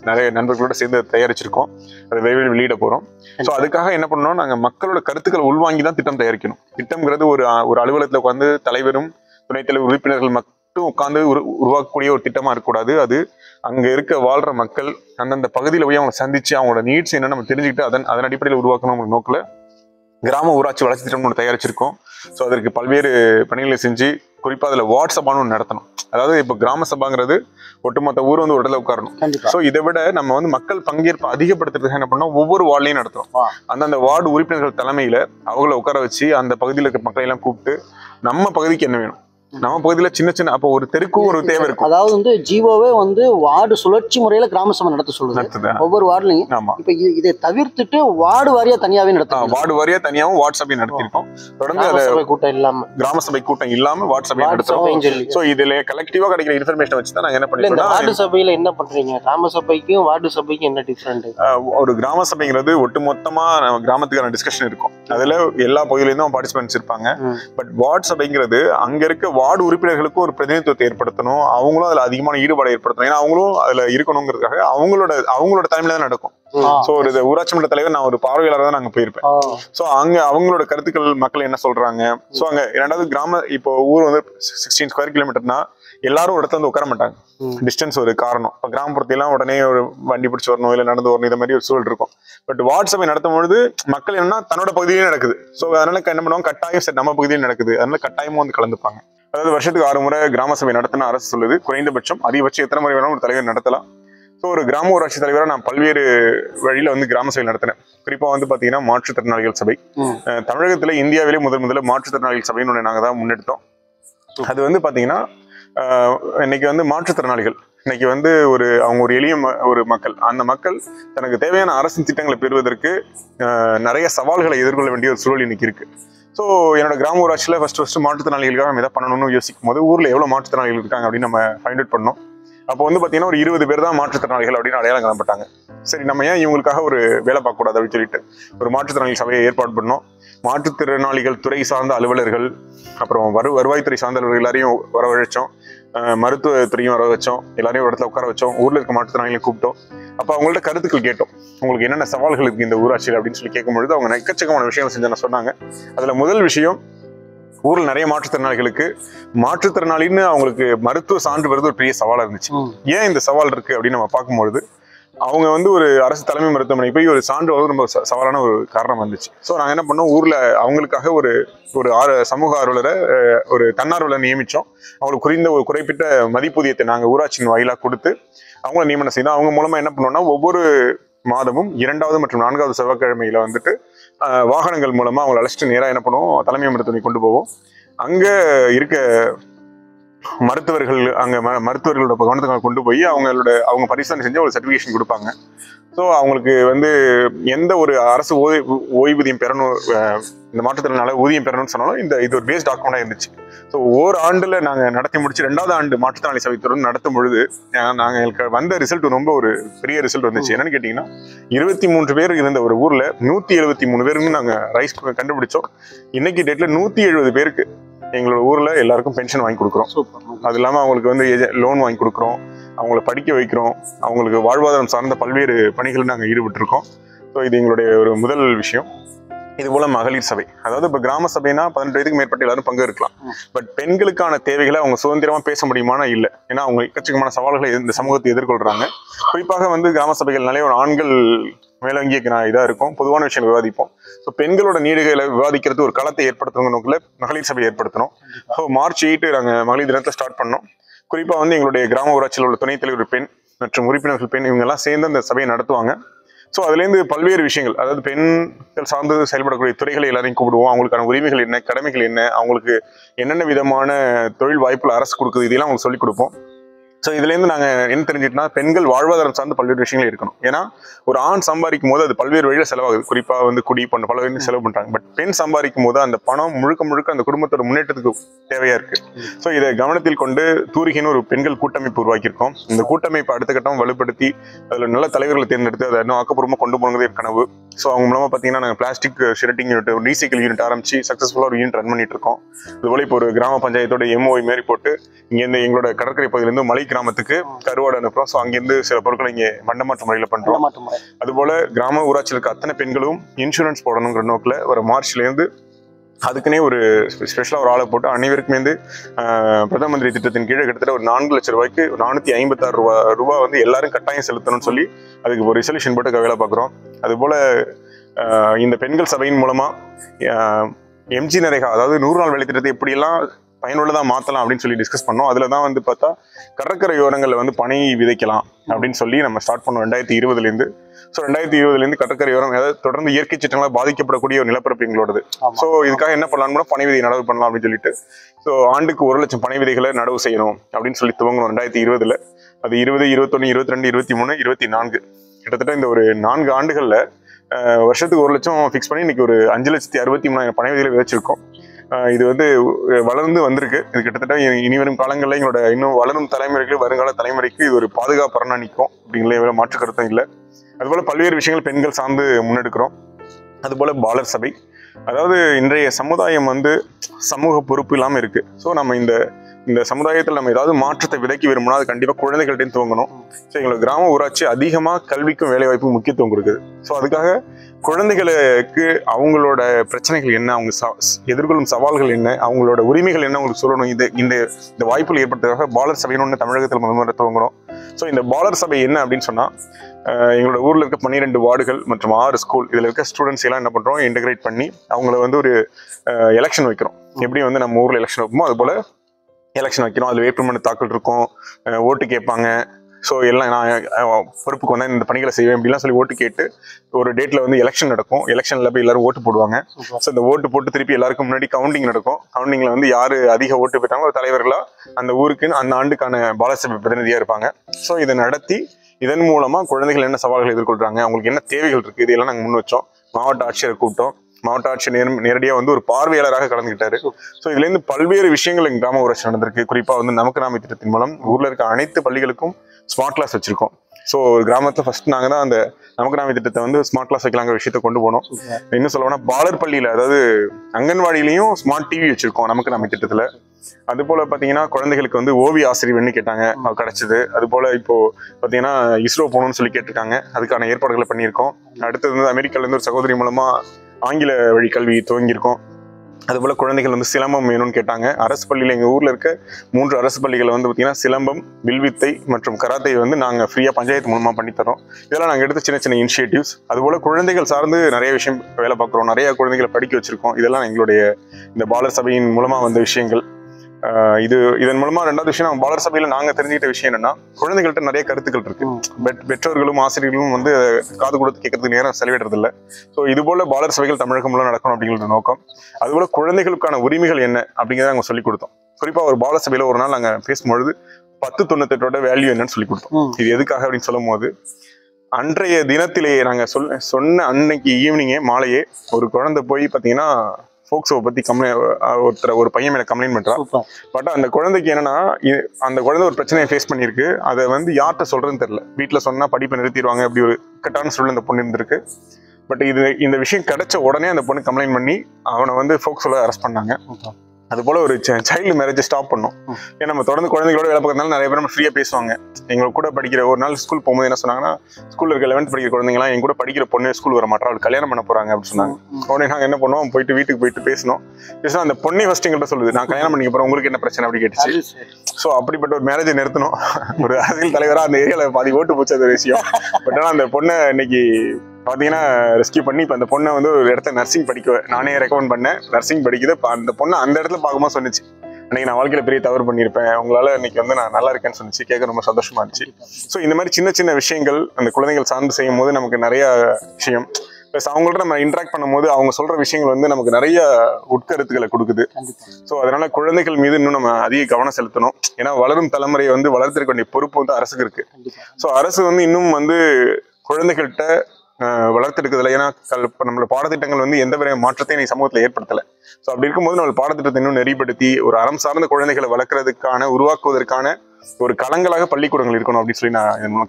நிறைய நண்பர்களோட சேர்ந்து தயாரிச்சிருக்கோம். அதை விரைவில் வெளியிட போகிறோம் ஸோ அதுக்காக என்ன பண்ணணும் நாங்கள் மக்களோட கருத்துக்கள் உள்வாங்கி தான் திட்டம் தயாரிக்கணும். திட்டம்ங்கிறது ஒரு ஒரு அலுவலகத்தில் உட்காந்து தலைவரும் துணைத் தலைவர் உறுப்பினர்கள் மட்டும் உட்காந்து உரு உருவாக்கக்கூடிய ஒரு திட்டமா இருக்கக்கூடாது. அது அங்க இருக்க வாழ்ற மக்கள் அந்தந்த பகுதியில போய் அவங்க சந்திச்சு அவங்களோட நீட்ஸ் என்னன்னு நம்ம தெரிஞ்சுக்கிட்டு அதன் அதன் அடிப்படையில் உருவாக்கணும் நோக்கில் கிராம ஊராட்சி வளர்ச்சி திட்டம் ஒன்று தயாரிச்சிருக்கோம். ஸோ அதற்கு பல்வேறு பணிகளை செஞ்சு குறிப்பாக அதில் வாட்ஸ்அப்பானு ஒன்று நடத்தணும். அதாவது இப்போ கிராம சபாங்கிறது ஒட்டுமொத்த ஊர் வந்து ஒரு இடத்துல உட்காரணும். ஸோ இதை விட நம்ம வந்து மக்கள் பங்கேற்பை அதிகப்படுத்துறதுக்கு என்ன பண்ணோம் ஒவ்வொரு வார்டுலையும் நடத்துறோம். அந்தந்த வார்டு உறுப்பினர்கள் தலைமையில அவங்கள உட்கார வச்சு அந்த பகுதியில் இருக்க மக்களை எல்லாம் கூப்பிட்டு நம்ம பகுதிக்கு என்ன வேணும்? நம்ம பகுதியில சின்ன சின்ன அப்போ ஒரு தெருக்கும் ஒரு தேவை இருக்கும் அதாவது வந்து ஜீவோவே வந்து வார்டு சுழற்சி முறையில கிராம சபை நடத்த சொல்லுது. ஒவ்வொரு வார்டுலையும். ஆமா. இப்ப இது- தவிர்த்துட்டு வார்டு வாரியா தனியாவே ஆ, நடத்த வார்டு வாரியா தனியாவும் வாட்ஸ்அப்பையும் நடத்தியிருக்கோம். தொடர்ந்து அதை சபை கூட்டம் இல்லாம. கிராம சபை கூட்டம் இல்லாம வாட்ஸ்அப்பையும் வார்டு நடத்துறோம். சொல்லி ஸோ இதுல கலெக்டிவா கிடைக்கிற இன்ஃபர்மேஷன் வச்சு தான் நாங்க என்ன பண்ணிருக்கோம்னா வார்டு சபையில என்ன பண்றீங்க? கிராம சபைக்கும் வார்டு சபைக்கும் என்ன டிஃபரெண்ட் ஒரு கிராம சபைங்கிறது ஒட்டுமொத்தமா நம்ம கிராமத்துக்கான டிஸ்கஷன் இருக்கும். அதுல எல்லா பகுதியிலேருந்தும் பார்ட்டிசிபென்ட்ஸ் இருப்பாங்க. பட் வார்டு சபைங்கிறது அங்க இருக்க வார்டு உறுப்பினர்களுக்கும் ஒரு பிரதிநிதித்துவத்தை ஏற்படுத்தணும். அவங்களும் அதுல அதிகமான ஈடுபாடு ஏற்படுத்தணும். ஏன்னா அவங்களும் அதுல இருக்கணுங்கிறதுக்காக அவங்களோட அவங்களோட தலைமையில தான் நடக்கும். ஸோ ஒரு ஊராட்சி மன்ற தலைவர் நான் ஒரு பார்வையாளராக தான் நாங்க போயிருப்பேன். ஸோ அங்க அவங்களோட கருத்துக்கள் மக்கள் என்ன சொல்றாங்க? ஸோ அங்க இரண்டாவது கிராம இப்போ ஊர் வந்து சிக்ஸ்டீன் ஸ்கொயர் கிலோமீட்டர்னா எல்லாரும் ஒரு இடத்துல வந்து உட்கார மாட்டாங்க. டிஸ்டன்ஸ் ஒரு காரணம். இப்போ கிராமப்புறத்தையெல்லாம் உடனே ஒரு வண்டி பிடிச்சி வரணும் இல்லை நடந்து வரணும் இந்த மாதிரி ஒரு சூழல் இருக்கும். பட் வாட்ஸ்அப்பை நடத்தும் பொழுது மக்கள் என்னன்னா தன்னோட பகுதியிலே நடக்குது. ஸோ அதனால என்ன பண்ணுவாங்க? கட்டாயம் சரி நம்ம பகுதியில் நடக்குது. அதனால கட்டாயமும் வந்து கலந்துப்பாங்க. அதாவது வருஷத்துக்கு ஆறு முறை கிராம சபை நடத்தின அரசு சொல்லுது குறைந்தபட்சம் அதிகபட்சம் எத்தனை முறை வேணாலும் ஒரு தலைவர் நடத்தலாம். ஸோ ஒரு கிராம ஊராட்சி தலைவராக நான் பல்வேறு வழியில வந்து கிராம சபை நடத்தினேன். குறிப்பா வந்து பாத்தீங்கன்னா மாற்றுத்திறனாளிகள் சபை. தமிழகத்துல இந்தியாவிலே முதல் முதல்ல மாற்றுத்திறனாளிகள் சபைன்னு ஒன்று நாங்கள் தான் முன்னெடுத்தோம். அது வந்து பாத்தீங்கன்னா அஹ், இன்னைக்கு வந்து மாற்றுத்திறனாளிகள். இன்னைக்கு வந்து ஒரு அவங்க ஒரு எளிய ஒரு மக்கள். அந்த மக்கள் தனக்கு தேவையான அரசின் திட்டங்களை பெறுவதற்கு நிறைய சவால்களை எதிர்கொள்ள வேண்டிய ஒரு சூழல் இன்னைக்கு இருக்கு. ஸோ என்னோட கிராம ஊராட்சியில் ஃபர்ஸ்ட் ஃபஸ்ட்டு மாற்றுத்திறனாளிகளுக்காக நம்ம எதை பண்ணணும்னு யோசிக்கும் போது ஊர்ல எவ்வளோ மாற்றுத்திறனாளிகள் இருக்காங்க அப்படின்னு நம்ம ஃபைண்ட் அவுட் பண்ணோம். அப்போ வந்து பாத்தீங்கன்னா ஒரு இருபது பேர் தான் மாற்றுத்திறனாளிகள் அப்படின்னு அடையாளம் கிளம்பிட்டாங்க சரி நம்ம ஏன் இவங்களுக்காக ஒரு வேலை பார்க்கக்கூடாது அப்படின்னு சொல்லிட்டு ஒரு மாற்றுத்திறனாளி சபையை ஏற்பாடு பண்ணோம். மாற்றுத்திறனாளிகள் துறை சார்ந்த அலுவலர்கள் அப்புறம் வரு வருவாய்த்துறை சார்ந்த அலுவலர்கள் எல்லாரையும் வரவழைச்சோம். மருத்துவத்துறையும் வர வச்சோம். எல்லாரையும் ஒரு இடத்துல உட்கார வச்சோம். ஊர்ல இருக்க மாற்றுத்திறனாளிகளையும் கூப்பிட்டோம். அப்போ அவங்கள்ட்ட கருத்துக்கள் கேட்டோம். உங்களுக்கு என்னென்ன சவால்கள் இருக்கு இந்த ஊராட்சியில்? அப்படின்னு சொல்லி கேட்கும்பொழுது அவங்க எக்கச்சக்கமான விஷயங்கள் செஞ்சு சொன்னாங்க. அதுல முதல் விஷயம் ஊர்ல நிறைய மாற்றுத்திறனாளிகளுக்கு மாற்றுத்திறனாளின்னு அவங்களுக்கு மருத்துவ சான்று வருது ஒரு பெரிய சவாலா இருந்துச்சு. ஏன் இந்த சவால் இருக்கு அப்படின்னு நம்ம பார்க்கும்பொழுது அவங்க வந்து ஒரு அரசு தலைமை மருத்துவமனை போய் ஒரு சான்று வந்து ரொம்ப ச- சவாலான ஒரு காரணம் வந்துச்சு ஸோ நாங்கள் என்ன பண்ணோம்? ஊரில் அவங்களுக்காக ஒரு ஒரு ஆறு சமூக ஆர்வலரை ஒரு தன்னார்வலரை நியமித்தோம் அவங்களுக்கு குறைந்த ஒரு குறிப்பிட்ட மதிப்பூதியத்தை நாங்கள் ஊராட்சியின் வாயிலாக கொடுத்து அவங்கள நியமனம் செய்தோம். அவங்க மூலமாக என்ன பண்ணோம்னா ஒவ்வொரு மாதமும் இரண்டாவது மற்றும் நான்காவது செவ்வாய்க்கிழமையில் வந்துட்டு வாகனங்கள் மூலமாக அவங்களை அழைச்சிட்டு நேராக என்ன பண்ணுவோம்? தலைமை மருத்துவமனை கொண்டு போவோம். அங்கே இருக்க மருத்துவர்கள் அங்க ம- மருத்துவர்களோட கவனத்துக்கு கொண்டு போய் அவங்களோட அவங்க பரிசோதனை செஞ்சு ஒரு சர்டிஃபிகேஷன் கொடுப்பாங்க. ஸோ அவங்களுக்கு வந்து எந்த ஒரு அரசு ஓய் ஓய்வூதியம் பெறணும் இந்த மாற்றுத்திறனால ஊதியம் பெறணும்னு சொன்னாலும் இந்த இது ஒரு பேஸ் டாக்குமெண்டா இருந்துச்சு. ஸோ ஓர் ஆண்டுல நாங்க நடத்தி முடிச்சு ரெண்டாவது ஆண்டு மாற்றுத்திறனாளி சபை தொடர்ந்து நடத்தும் பொழுது அஹ், நாங்க எங்களுக்கு வந்த ரிசல்ட் ரொம்ப ஒரு பெரிய ரிசல்ட் வந்துச்சு. என்னன்னு கேட்டீங்கன்னா இருபத்தி மூன்று பேர் இருந்த ஒரு ஊர்ல நூத்தி எழுபத்தி மூணு பேருக்கு நாங்க ரைஸ் கண்டுபிடிச்சோம். இன்னைக்கு டேட்ல நூத்தி எழுபது பேருக்கு எங்களோட ஊர்ல எல்லாருக்கும் பென்ஷன் வாங்கி கொடுக்குறோம். அது இல்லாமல் அவங்களுக்கு வந்து லோன் வாங்கி கொடுக்குறோம். அவங்கள படிக்க வைக்கிறோம். அவங்களுக்கு வாழ்வாதாரம் சார்ந்த பல்வேறு பணிகளில் நாங்கள் ஈடுபட்டிருக்கோம். ஸோ இது எங்களுடைய ஒரு முதல் விஷயம். இது போல மகளிர் சபை. அதாவது இப்போ கிராம சபைனா பதினெட்டு வயதுக்கு மேற்பட்ட எல்லாரும் பங்கு இருக்கலாம். பட் பெண்களுக்கான தேவைகளை அவங்க சுதந்திரமா பேச முடியுமானா இல்லை. ஏன்னா அவங்க எக்கச்சக்கமான சவால்களை இந்த சமூகத்தை எதிர்கொள்றாங்க. குறிப்பாக வந்து கிராம சபைகள்னாலே ஒரு ஆண்கள் மேலோங்கிய இதாக இருக்கும். பொதுவான விஷயம் விவாதிப்போம். ஸோ பெண்களோட நீடுகளை விவாதிக்கிறது ஒரு களத்தை ஏற்படுத்தணும் நோக்கில் மகளிர் சபை ஏற்படுத்தணும். ஸோ மார்ச் எயிட்டு நாங்கள் மகளிர் தினத்தில் ஸ்டார்ட் பண்ணோம். குறிப்பாக வந்து எங்களுடைய கிராம ஊராட்சியில் உள்ள துணைத் தலைவர் பெண் மற்றும் உறுப்பினர்கள் பெண் இவங்கெல்லாம் சேர்ந்து அந்த சபையை நடத்துவாங்க. ஸோ அதுலேருந்து பல்வேறு விஷயங்கள் அதாவது பெண்கள் சார்ந்து செயல்படக்கூடிய துறைகளை எல்லாரையும் கூப்பிடுவோம். அவங்களுக்கான உரிமைகள் என்ன கடமைகள் என்ன அவங்களுக்கு என்னென்ன விதமான தொழில் வாய்ப்புகள் அரசு கொடுக்குது இதெல்லாம் அவங்களுக்கு சொல்லிக் கொடுப்போம். ஸோ இதுலேருந்து நாங்கள் என்ன தெரிஞ்சுட்டோம்னா பெண்கள் வாழ்வாதாரம் சார்ந்து பல்வேறு விஷயங்கள் இருக்கணும். ஏன்னா ஒரு ஆண் சம்பாதிக்கும் போது அது பல்வேறு வழியில் செலவாகுது. குறிப்பாக வந்து குடி போன்ற பல வழியில் செலவு பண்ணுறாங்க பட் பெண் சம்பாதிக்கும் போது அந்த பணம் முழுக்க முழுக்க அந்த குடும்பத்தோட முன்னேற்றத்துக்கு தேவையாக இருக்கு. ஸோ இதை கவனத்தில் கொண்டு தூரிகின்னு ஒரு பெண்கள் கூட்டமைப்பு உருவாக்கியிருக்கோம். இந்த கூட்டமைப்பை அடுத்த கட்டம் வலுப்படுத்தி அதில் நல்ல தலைவர்களை தேர்ந்தெடுத்து அதை இன்னும் ஆக்கப்பூர்வமாக கொண்டு போனதே கனவு. ஸோ அவங்க மூலமாக பார்த்தீங்கன்னா நாங்கள் plastic shredding unit recycle unit ஆரம்பிச்சு சக்ஸஸ்ஃபுல்லாக ஒரு யூனிட் ரன் பண்ணிட்டு இருக்கோம் இதுபோல இப்போ ஒரு கிராம பஞ்சாயத்தோட எம்ஓஐ மாரி போட்டு இங்கேருந்து எங்களோட கடற்கரை பகுதியிலேருந்து மலை கிராமத்துக்கு கருவாடு அனுப்புறோம். ஸோ அங்கேருந்து சில பொருட்களை இங்கே மண்டமாற்ற முறையில் பண்ணுறோம் அதுபோல கிராம ஊராட்சியில் இருக்க அத்தனை பெண்களும் இன்சூரன்ஸ் போடணுங்கிற நோக்கில் ஒரு மார்ச்லேருந்து அதுக்குன்னே ஒரு ஸ்பெஷலாக ஒரு ஆளை போட்டு அனைவருக்குமே வந்து பிரதம மந்திரி திட்டத்தின் கீழே கிட்டத்தட்ட ஒரு நான்கு லட்சம் ரூபாய்க்கு நானூற்றி ஐம்பத்தாறு ரூபா ரூபா வந்து எல்லாரும் கட்டாயம் செலுத்தணும்னு சொல்லி அதுக்கு ஒரு ரிசல்யூஷன் போட்டு வேலை பார்க்குறோம். அதுபோல் இந்த பெண்கள் சபையின் மூலமாக எம்ஜி நரேகா அதாவது நூறு நாள் வேலை திட்டத்தை எப்படியெல்லாம் பயனுள்ளதாக மாற்றலாம் அப்படின்னு சொல்லி டிஸ்கஸ் பண்ணோம். அதில் தான் வந்து பார்த்தா கடற்கரை யோரங்களில் வந்து பனை விதைக்கலாம் அப்படின்னு சொல்லி நம்ம ஸ்டார்ட் பண்ணோம். ரெண்டாயிரத்தி இருபதுலேருந்து ஸோ ரெண்டாயிரத்தி இருபதுலேருந்து கடற்கரையோரம் அதாவது தொடர்ந்து இயற்கை சட்டங்களால் பாதிக்கப்படக்கூடிய ஒரு நிலப்பரப்பு எங்களோடது. ஸோ இதுக்காக என்ன பண்ணலாம்னா பனை விதை நடவு பண்ணலாம் அப்படின்னு சொல்லிட்டு. ஸோ ஆண்டுக்கு ஒரு லட்சம் பனை விதைகளை நடவு செய்யணும் அப்படின்னு சொல்லி துவங்கணும் ரெண்டாயிரத்தி இருபதுல. அது இருபது இருபத்தொன்று இருபத்தி ரெண்டு இருபத்தி மூணு இருபத்தி நான்கு கிட்டத்தட்ட இந்த ஒரு நான்கு ஆண்டுகளில் வருஷத்துக்கு ஒரு லட்சம் ஃபிக்ஸ் பண்ணி இன்னைக்கு ஒரு அஞ்சு லட்சத்தி அறுபத்தி மூணாயிரம் பனை விதைகளை விதைச்சிருக்கோம். இது வந்து வளர்ந்து வந்திருக்கு. இது கிட்டத்தட்ட இனி- இனி வரும் காலங்களில் எங்களோட இன்னும் வளரும் தலைமுறைக்கு வருங்கால தலைமுறைக்கு இது ஒரு பாதுகாப்பறனா நிற்கும் அப்படிங்கிற மாற்று கருத்தும் இல்லை. அதுபோல் பல்வேறு விஷயங்கள் பெண்கள் சார்ந்து முன்னெடுக்கிறோம். அதுபோல் பாலர் சபை. அதாவது இன்றைய சமுதாயம் வந்து சமூக பொறுப்பு இல்லாமல் இருக்குது ஸோ நம்ம இந்த இந்த சமுதாயத்தில் நம்ம ஏதாவது மாற்றத்தை விதைக்க விரும்பினா அது கண்டிப்பாக குழந்தைகள்ட்டையும் துவங்கணும். ஸோ எங்களோட கிராம ஊராட்சி அதிகமாக கல்விக்கும் வேலைவாய்ப்பும் முக்கியத்துவம் கொடுக்குது. ஸோ அதுக்காக குழந்தைகளுக்கு அவங்களோட பிரச்சனைகள் என்ன? அவங்க ச- எதிர்கொள்ளும் சவால்கள் என்ன? அவங்களோட உரிமைகள் என்ன? அவங்களுக்கு சொல்லணும். இது இந்த இந்த வாய்ப்புகள் ஏற்படுத்துறதுக்காக பாலர் சபைன்னு ஒன்று தமிழகத்தில் முதல் முறை துவங்குறோம். ஸோ இந்த பாலர் சபை என்ன அப்படின்னு சொன்னால் எங்களோட ஊரில் இருக்க பன்னிரெண்டு வார்டுகள் மற்றும் ஆறு ஸ்கூல் இதில் இருக்க ஸ்டூடெண்ட்ஸ் எல்லாம் என்ன பண்ணுறோம் இன்டகிரேட் பண்ணி அவங்கள வந்து ஒரு எலெக்ஷன் வைக்கிறோம். எப்படி வந்து நம்ம ஊரில் எலெக்ஷன் வைப்போமோ அது போல் எலெக்ஷன் வைக்கிறோம் அதில் வேட்புமனு தாக்கல் இருக்கும். ஓட்டு கேட்பாங்க. ஸோ எல்லாம் நான் பொறுப்புக்கு வந்தா இந்த பணிகளை செய்வேன் அப்படிலாம் சொல்லி ஓட்டு கேட்டு ஒரு டேட்டில் வந்து எலெக்ஷன் நடக்கும். எலெக்ஷனில் போய் எல்லாரும் ஓட்டு போடுவாங்க. ஸோ இந்த ஓட்டு போட்டு திருப்பி எல்லாருக்கும் முன்னாடி கவுண்டிங் நடக்கும். கவுண்டிங்கில் வந்து யார் அதிக ஓட்டு பெற்றாங்களோ ஒரு தலைவர்களா அந்த ஊருக்குன்னு அந்த ஆண்டுக்கான பாலசபை பிரதிநிதியாக இருப்பாங்க. ஸோ இதை நடத்தி இதன் மூலமா குழந்தைகள் என்ன சவால்கள் எதிர்கொள்றாங்க அவங்களுக்கு என்ன தேவைகள் இருக்கு இதெல்லாம் நாங்கள் முன் வச்சோம். மாவட்ட ஆட்சியர் கூப்பிட்டோம். மாவட்ட ஆட்சியர் நேரடியாக வந்து ஒரு பார்வையாளராக கலந்துக்கிட்டாரு ஸோ இதுல இருந்து பல்வேறு விஷயங்கள் எங்கள் கிராம ஊராட்சி நடந்திருக்கு. குறிப்பாக வந்து நமக்கு நாம திட்டத்தின் மூலம் ஊரில் இருக்க அனைத்து பள்ளிகளுக்கும் ஸ்மார்ட் கிளாஸ் வச்சிருக்கோம். ஸோ ஒரு கிராமத்துல ஃபர்ஸ்ட் நாங்க தான் அந்த நமக்கு நாம திட்டத்தை வந்து ஸ்மார்ட் கிளாஸ் வைக்கலாங்க விஷயத்தை கொண்டு போனோம். இன்னும் சொல்லப்போனால் பாலர் பள்ளியில் அதாவது அங்கன்வாடியிலையும் ஸ்மார்ட் டிவி வச்சிருக்கோம் நமக்கு நாம திட்டத்துல. அது போல பாத்தீங்கன்னா குழந்தைகளுக்கு வந்து ஓவிய ஆசிரியர்னு கேட்டாங்க. கிடைச்சது. அது போல இப்போ பாத்தீங்கன்னா இஸ்ரோ போகணும்னு சொல்லி கேட்டிருக்காங்க. அதுக்கான ஏற்பாடுகளை பண்ணியிருக்கோம். அடுத்தது வந்து அமெரிக்கால இருந்து ஒரு சகோதரி மூலமா ஆங்கில வழி கல்வி துவங்கியிருக்கோம். அதுபோல் குழந்தைகள் வந்து சிலம்பம் வேணும்னு கேட்டாங்க. அரசு பள்ளியில் எங்கள் ஊரில் இருக்க மூன்று அரசு பள்ளிகளை வந்து பார்த்திங்கன்னா சிலம்பம் வில்வித்தை மற்றும் கராத்தை வந்து நாங்கள் ஃப்ரீயாக பஞ்சாயத்து மூலமாக பண்ணித்தரோம் இதெல்லாம் நாங்கள் எடுத்த சின்ன சின்ன இனிஷியேட்டிவ்ஸ் அதுபோல் குழந்தைகள் சார்ந்து நிறைய விஷயம் வேலை பார்க்குறோம். நிறைய குழந்தைகளை படிக்க வச்சுருக்கோம். இதெல்லாம் எங்களுடைய இந்த பாலர் சபையின் மூலமாக வந்த விஷயங்கள். இது இதன் மூலமா ரெண்டாவது விஷயம் நாங்கள் பாலர் சபையில் நாங்கள் தெரிஞ்சுக்கிட்ட விஷயம் என்னன்னா குழந்தைகள்கிட்ட நிறைய கருத்துக்கள் இருக்கு. பெட் பெற்றோர்களும் ஆசிரியர்களும் வந்து காது கொடுத்து கேட்கறதுக்கு நேரம் செலவிடுறது இல்லை ஸோ இது போல பாலர் சபைகள் தமிழகம் முழுவதும் நடக்கணும் அப்படிங்கிற நோக்கம். அதுபோல குழந்தைகளுக்கான உரிமைகள் என்ன அப்படிங்கிறத நாங்கள் சொல்லிக் கொடுத்தோம். குறிப்பா ஒரு பாலர் சபையில ஒரு நாள் நாங்கள் பேசும்பொழுது பத்து தொண்ணூத்தெட்டோட வேல்யூ என்னன்னு சொல்லி கொடுத்தோம். இது எதுக்காக அப்படின்னு சொல்லும் போது அன்றைய தினத்திலேயே நாங்கள் சொல் சொன்ன அன்னைக்கு ஈவினிங்கே மாலையே ஒரு குழந்தை போய் பார்த்தீங்கன்னா ஃபோக்ஸோவை பற்றி கம்ப்ளை ஒருத்தர் ஒரு பையன் மேலே கம்ப்ளைண்ட் பண்ணுறான் பட் அந்த குழந்தைக்கு என்னன்னா அந்த குழந்தை ஒரு பிரச்சனையை ஃபேஸ் பண்ணியிருக்கு. அதை வந்து யார்கிட்ட சொல்றதுன்னு தெரியல. வீட்டில் சொன்னா படிப்பை நிறுத்திடுவாங்க அப்படி ஒரு இக்கட்டான சூழல் அந்த பொண்ணு இருந்திருக்கு. பட் இது இந்த விஷயம் கிடைச்ச உடனே அந்த பொண்ணு கம்ப்ளைண்ட் பண்ணி அவனை வந்து ஃபோக்ஸோல அரெஸ்ட் பண்ணாங்க. அது போல ஒரு சைல்டு மேரேஜ் ஸ்டாப் பண்ணோம். ஏன்னா நம்ம தொடர்ந்து குழந்தைகளோட வேலை பார்க்கறதுனால நிறைய பேர் நம்ம ஃப்ரீயா பேசுவாங்க. எங்க கூட படிக்கிற ஒரு நாள் ஸ்கூல் போகும்போது என்ன சொன்னாங்கன்னா ஸ்கூல்ல இருக்க லெவன்த் படிக்கிற குழந்தைங்களாம் எங்க கூட படிக்கிற பொண்ணு ஸ்கூல் வர மாட்டா அவள் கல்யாணம் பண்ண போறாங்க அப்படின்னு சொன்னாங்க. உடனே நாங்க என்ன பண்ணோம் போயிட்டு வீட்டுக்கு போயிட்டு பேசணும் பேசினா அந்த பொண்ணை ஃபர்ஸ்ட் எங்கள்கிட்ட சொல்லுது நான் கல்யாணம் பண்ணிக்க போறேன் உங்களுக்கு என்ன பிரச்சனை? அப்படி கேட்டுச்சு. ஸோ அப்படிப்பட்ட ஒரு மேரேஜை நிறுத்தணும். ஒரு அரசியல் தலைவராக அந்த ஏரியாவில் பாதி ஓட்டு போச்சு அது ஒரு விஷயம். பட் ஆனால் அந்த பொண்ணை இன்னைக்கு பார்த்தீங்கன்னா ரெஸ்கியூ பண்ணி இப்போ அந்த பொண்ணை வந்து ஒரு இடத்த நர்சிங் படிக்க நானே ரெக்கமெண்ட் பண்ணேன். நர்சிங் படிக்குது. இப்போ அந்த பொண்ணை அந்த இடத்துல பார்க்கும்போது சொன்னிச்சு. அன்னைக்கு நான் வாழ்க்கையில பெரிய தவறு பண்ணியிருப்பேன். உங்களால இன்னைக்கு வந்து நான் நல்லா இருக்கேன்னு சொன்னிச்சு. கேட்க ரொம்ப சந்தோஷமா இருந்துச்சு. ஸோ இந்த மாதிரி சின்ன சின்ன விஷயங்கள் அந்த குழந்தைகள் சார்ந்து செய்யும் போது நமக்கு நிறைய விஷயம். ப்ளஸ் அவங்கள்ட்ட நம்ம இன்ட்ராக்ட் பண்ணும்போது அவங்க சொல்ற விஷயங்கள் வந்து நமக்கு நிறைய உட்கருத்துக்களை கொடுக்குது. ஸோ அதனால குழந்தைகள் மீது இன்னும் நம்ம அதிக கவனம் செலுத்தணும். ஏன்னா வளரும் தலைமுறையை வந்து வளர்த்திருக்க வேண்டிய பொறுப்பு வந்து அரசுக்கு இருக்கு. ஸோ அரசு வந்து இன்னும் வந்து குழந்தைகள்கிட்ட வளர்த்தெடுக்கிறதுல ஏன்னா இப்போ நம்மளோட பாடத்திட்டங்கள் வந்து எந்த வித மாற்றத்தையும் நீ சமூகத்தில் ஏற்படுத்தல. ஸோ அப்படி இருக்கும்போது நம்ம பாடத்திட்டத்தை இன்னும் நெறிப்படுத்தி ஒரு அறம் சார்ந்த குழந்தைகளை வளர்க்கறதுக்கான உருவாக்குவதற்கான ஒரு களங்களாக பள்ளிக்கூடங்கள் இருக்கணும் அப்படின்னு சொல்லி நான் இதன்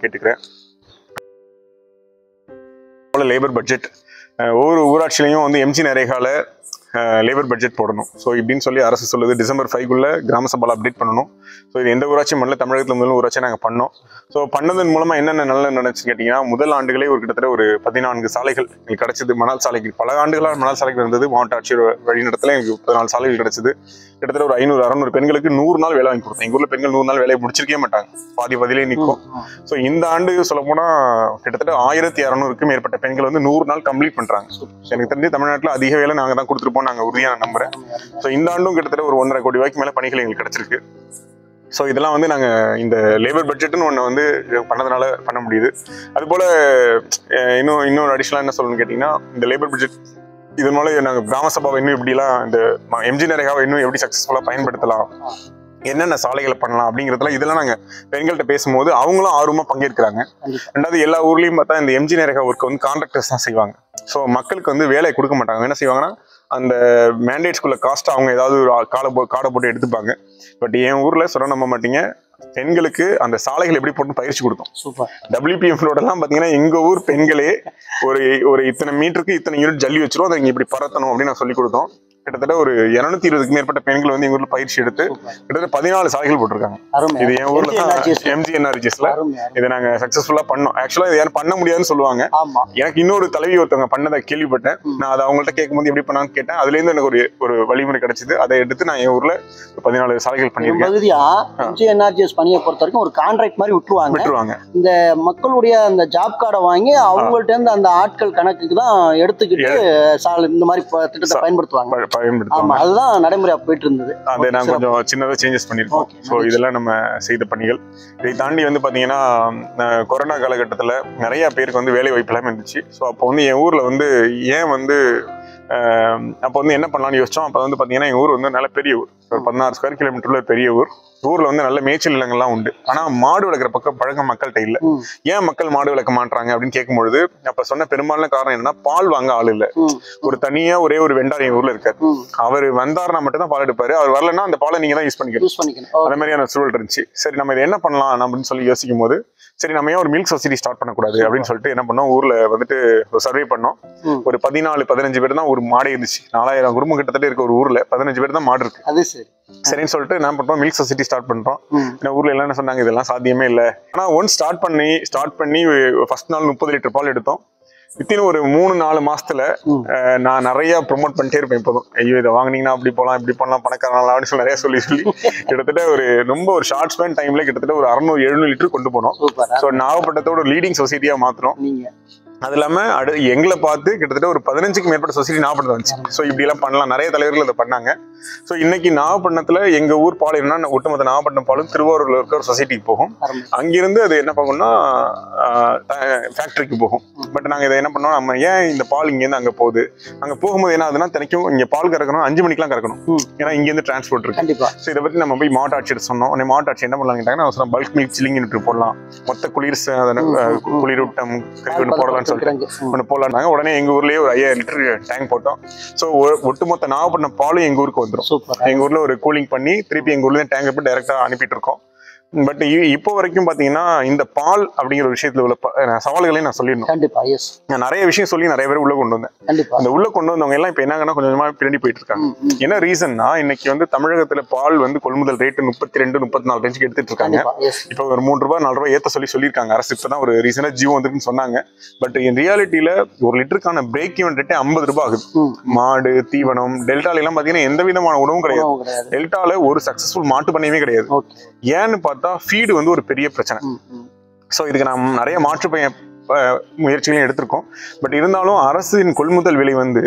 மூலம் லேபர் பட்ஜெட் ஒவ்வொரு ஊராட்சியிலையும் வந்து எம்ஜி நரேகாவில் லேபர் பட்ஜெட் போடணும். ஸோ இப்படின்னு சொல்லி அரசு சொல்லுது. டிசம்பர் ஃபைவ்க்குள்ள கிராம சபால அப்டேட் பண்ணணும். ஸோ இது எந்த ஊராட்சியும் பண்ணல தமிழகத்தில் முதல் ஊராட்சி நாங்கள் பண்ணோம். ஸோ பண்ணதன் மூலமா என்னென்ன நல்ல நடந்துச்சுன்னு கேட்டிங்கன்னா முதல் ஆண்டுகளே ஒரு கிட்டத்தட்ட ஒரு பதினான்கு சாலைகள் எங்களுக்கு கிடைச்சது. மணல் சாலைகள் பல ஆண்டுகளாக மணல் சாலைகள் இருந்தது. மாவட்ட ஆட்சியர் வழிநடத்தல எங்களுக்கு பதினாலு சாலைகள் கிடைச்சது. கிட்டத்தட்ட ஒரு ஐநூறு அறநூறு பெண்களுக்கு நூறு நாள் வேலை வாங்கி கொடுத்தோம். எங்கள் ஊரில் பெண்கள் நூறு நாள் வேலையை முடிச்சிருக்கவே மாட்டாங்க. பாதி பதிலே நிற்கும். ஸோ இந்த ஆண்டு சொல்ல போனா கிட்டத்தட்ட ஆயிரத்தி இரநூறுக்கும் மேற்பட்ட பெண்கள் வந்து நூறு நாள் கம்ப்ளீட் பண்றாங்க. எனக்கு தெரிஞ்சு தமிழ்நாட்டில் அதிக வேலை நாங்க தான் கொடுத்துருப்போம். நாங்க உறுதியா நான் நம்புறேன். ஸோ இந்த ஆண்டும் கிட்டத்தட்ட ஒரு ஒன்றரை கோடி ரூபாய்க்கு மேல பணிகள் எங்களுக்கு கிடைச்சிருக்கு. ஸோ இதெல்லாம் வந்து நாங்க இந்த லேபர் பட்ஜெட்னு ஒன்று வந்து பண்ணதுனால பண்ண முடியுது. அதுபோல இன்னும் இன்னொரு அடிஷனலாக என்ன சொல்லணும்னு கேட்டிங்கன்னா இந்த லேபர் பட்ஜெட் இதன் மூலம் நாங்கள் கிராம சபாவை இன்னும் எப்படிலாம் இந்த எம்ஜி நரேகாவை இன்னும் எப்படி சக்ஸஸ்ஃபுல்லாக பயன்படுத்தலாம் என்னென்ன சாலைகளை பண்ணலாம் அப்படிங்கிறதுல இதெல்லாம் நாங்கள் பெண்கள்கிட்ட பேசும்போது அவங்களும் ஆர்வமாக பங்கேற்கிறாங்க. ரெண்டாவது எல்லா ஊர்லேயும் பார்த்தா இந்த எம்ஜி நரேகா ஒர்க் வந்து கான்ட்ராக்டர்ஸ் தான் செய்வாங்க. ஸோ மக்களுக்கு வந்து வேலை கொடுக்க மாட்டாங்க. என்ன செய்வாங்கன்னா அந்த மேண்டேட்ஸ்குள்ள காஸ்ட் அவங்க ஏதாவது ஒரு காலை போ காடை போட்டு எடுத்துப்பாங்க. பட் என் ஊரில் சொல்ல நம்ப மாட்டீங்க. பெண்களுக்கு அந்த சாலைகள் எப்படி போட்டு பயிற்சி கொடுத்தோம். சூப்பர். WPF ரோட எல்லாம் பாத்தீங்கன்னா எங்க ஊர் பெண்களே ஒரு ஒரு இத்தனை மீட்டருக்கு இத்தனை யூனிட் ஜல்லி வச்சிரும் அதை இப்படி பரத்தணும் அப்படின்னு நான் சொல்லி கொடுத்தோம். கிட்டத்தட்ட ஒரு இருநூத்தி இருபதுக்கு மேற்பட்ட பெண்கள் வந்து எங்க ஊர்ல பயிற்சி எடுத்து கிட்டத்தட்ட பதினாலு சாலைகள் போட்டிருக்காங்க. இது என் ஊர்ல தான். எம்ஜிஎன்ஆர்ஜிஎஸ்ல. இதை நாங்க சக்சஸ்ஃபுல்லா பண்ணோம். ஆக்சுவலா இது யாரும் பண்ண முடியாதுன்னு சொல்லுவாங்க. எனக்கு இன்னொரு தலைவி ஒருத்தவங்க பண்ணதை கேள்விப்பட்டேன். நான் அதை அவங்கள்ட்ட கேட்கும்போது எப்படி பண்ணான்னு கேட்டேன். அதுல இருந்து எனக்கு ஒரு ஒரு வழிமுறை கிடைச்சது. அதை எடுத்து நான் என் ஊர்ல பதினாலு சாலைகள் பண்ணியிருக்கேன். பகுதியா எம்ஜிஎன்ஆர்ஜிஎஸ் பணியை பொறுத்த வரைக்கும் ஒரு கான்ட்ராக்ட் மாதிரி விட்டுருவாங்க. விட்டுருவாங்க. இந்த மக்களுடைய அந்த ஜாப் கார்டை வாங்கி அவங்கள்ட்ட இருந்து அந்த ஆட்கள் கணக்குக்கு தான் எடுத்துக்கிட்டு இந்த மாதிரி திட்டத்தை பயன்படுத்துவாங்க. பயன்படுத்துவாங்க. அதுதான் நடைமுறையா போயிட்டு இருந்தது அதை நான். கொஞ்சம் சின்னதாக சேஞ்சஸ் பண்ணியிருக்கோம். ஸோ இதெல்லாம் நம்ம செய்த பணிகள். இதை தாண்டி வந்து பார்த்தீங்கன்னா கொரோனா காலகட்டத்தில் நிறைய பேருக்கு வந்து வேலை வாய்ப்பு இல்லாமல் இருந்துச்சு. ஸோ அப்போ வந்து என் ஊரில் வந்து ஏன் வந்து அப்போ வந்து என்ன பண்ணலாம்னு யோசிச்சோம்? அப்போ வந்து பார்த்தீங்கன்னா எங்கள் ஊர் வந்து நல்ல பெரிய ஊர். ஒரு பதினாறு ஸ்கொயர் கிலோமீட்டர்ல பெரிய ஊர். ஊரில் வந்து நல்ல மேய்ச்சல் நிலங்கள்லாம் உண்டு. ஆனால் மாடு வளர்க்குற பக்கம் பழக்கம் மக்கள்கிட்ட இல்லை. ஏன் மக்கள் மாடு வளர்க்க மாட்றாங்க அப்படின்னு கேட்கும்பொழுது அப்போ சொன்ன பெரும்பாலான காரணம் என்னன்னா பால் வாங்க ஆள் இல்லை. ஒரு தனியாக ஒரே ஒரு வெண்டார் எங்கள் ஊரில் இருக்காரு. அவர் வந்தாருன்னா மட்டும் தான் பால் எடுப்பாரு. அவர் வரலன்னா அந்த பாலை நீங்க தான் யூஸ் பண்ணிக்கணும். அந்த மாதிரியான சூழல் இருந்துச்சு. சரி நம்ம இதை என்ன பண்ணலாம் அப்படின்னு சொல்லி யோசிக்கும் போது சரி நம்ம ஏன் ஒரு மில்க் சொசைட்டி ஸ்டார்ட் பண்ணக்கூடாது? அப்படின்னு சொல்லிட்டு என்ன பண்ணோம்? ஊர்ல வந்துட்டு சர்வே பண்ணோம். ஒரு பதினாலு பதினஞ்சு பேர் தான் ஒரு மாடு இருந்துச்சு. நாலாயிரம் குடும்பம் கிட்டத்தட்ட இருக்க ஒரு ஊர்ல பதினஞ்சு பேர் தான் மாடு இருக்கு. அது சரி. சரின்னு சொல்லிட்டு என்ன பண்றோம்? மில்க் சொசைட்டி ஸ்டார்ட் பண்றோம். இந்த ஊர்ல எல்லாம் என்ன சொன்னாங்க? இதெல்லாம் சாத்தியமே இல்லை. ஆனா ஒன் ஸ்டார்ட் பண்ணி ஸ்டார்ட் பண்ணி ஃபர்ஸ்ட் நாள் முப்பது லிட்டர் பால் எடுத்தோம். வித்தின் ஒரு மூணு நாலு மாசத்துல நான் நிறைய ப்ரொமோட் பண்ணிட்டே இருப்பேன் இப்போதும். ஐயோ இதை வாங்குனீங்கன்னா அப்படி போகலாம் இப்படி பண்ணலாம் பணக்காரலாம் அப்படின்னு சொல்லி நிறைய சொல்லி சொல்லி கிட்டத்தட்ட ஒரு ரொம்ப ஒரு ஷார்ட் ஸ்பேன் டைம்ல கிட்டத்தட்ட ஒரு அறுநூறு எழுநூறு லிட்டர் கொண்டு போனோம். ஸோ நாகப்பட்டினத்தோட லீடிங் சொசைட்டியா மாத்துறோம். நீங்க. அது இல்லாம அடு எங்களை பார்த்து கிட்டத்தட்ட ஒரு பதினஞ்சுக்கு மேற்பட்ட சொசைட்டி நாகப்பட்டினம் வந்துச்சு ஸோ இப்படி எல்லாம் பண்ணலாம். நிறைய தலைவர்கள் இதை பண்ணாங்க. ஸோ இன்னைக்கு நாகப்பட்டினத்துல எங்க ஊர் பால் என்னன்னா ஒட்டுமொத்த நாகப்பட்டினம் பாலும் திருவாரூர்ல இருக்க ஒரு சொசைட்டிக்கு போகும். அங்கிருந்து அது என்ன பண்ணும்னா ஃபேக்டரிக்கு போகும். பட் நாங்க இதை என்ன பண்ணோம் நம்ம ஏன் இந்த பால் இங்கேருந்து அங்க போகுது? அங்க போகும்போது என்ன ஆகுதுன்னா தினைக்கும் இங்க பால் கறக்கணும் அஞ்சு மணிக்கெல்லாம் கறக்கணும். ஏன்னா இங்கேருந்து டிரான்ஸ்போர்ட் இருக்கு. ஸோ இதை பத்தி நம்ம போய் மாவட்ட ஆட்சியர் சொன்னோம். மாவட்ட ஆட்சி என்ன பண்ணலாங்க நான் சொன்னேன் பல்க் மில்க் சில்லிங் போடலாம். மொத்த குளிர். குளிரூட்டம் கறி போடலாம்னு சொல்லிட்டு ஒன்று உடனே எங்க ஊர்லயே ஒரு ஐயாயிரம் லிட்டர் டேங்க் போட்டோம். ஸோ ஒட்டுமொத்த நாகப்பட்டினம் பாலும் எங்க ஊருக்கு வந்துடும் எங்க ஊர்ல ஒரு கூலிங் பண்ணி திருப்பி எங்க ஊர்ல டேங்க் போய் டைரக்டா அனுப்பிட்டு இருக்கோம். பட் இப்போ வரைக்கும் பாத்தீங்கன்னா இந்த பால் அப்படிங்கிற விஷயத்துல உள்ள சவால்களையும் நான் சொல்லிடணும். கண்டிப்பா எஸ் நான் நிறைய விஷயம் சொல்லி நிறைய பேர் உள்ள கொண்டு வந்தேன். கண்டிப்பா. அந்த உள்ள கொண்டு வந்தவங்க எல்லாம் இப்ப என்னங்கன்னா கொஞ்சம் கொஞ்சமா பின்னாடி போயிட்டு இருக்காங்க. என்ன ரீசன்னா இன்னைக்கு வந்து தமிழகத்துல பால் வந்து கொள்முதல் ரேட்டு முப்பத்தி ரெண்டு முப்பத்தி நாலு ரேஞ்சுக்கு எடுத்துட்டு இருக்காங்க இப்போ ஒரு மூணு ரூபாய் நாலு ரூபாய் ஏத்த சொல்லி சொல்லியிருக்காங்க. அரசு இப்பதான் ஒரு ரீசனா ஜியோ வந்துருக்குன்னு சொன்னாங்க. பட் இன் ரியாலிட்டியில ஒரு லிட்டருக்கான பிரேக் ஈவன் ரேட்டே ஐம்பது ரூபாய் ஆகுது. மாடு தீவனம் டெல்டால எல்லாம் பாத்தீங்கன்னா எந்த விதமான உணவும் கிடையாது. டெல்டால ஒரு சக்சஸ்ஃபுல் மாட்டு பண்ணையுமே கிடையாது. ஏன்னு பார்த்தா ஃபீடு வந்து ஒரு பெரிய பிரச்சனை. ஸோ இதுக்கு நாம் நிறைய மாற்று பய ப- முயற்சிகளையும் எடுத்திருக்கோம். பட் இருந்தாலும் அரசின் கொள்முதல் விலை வந்து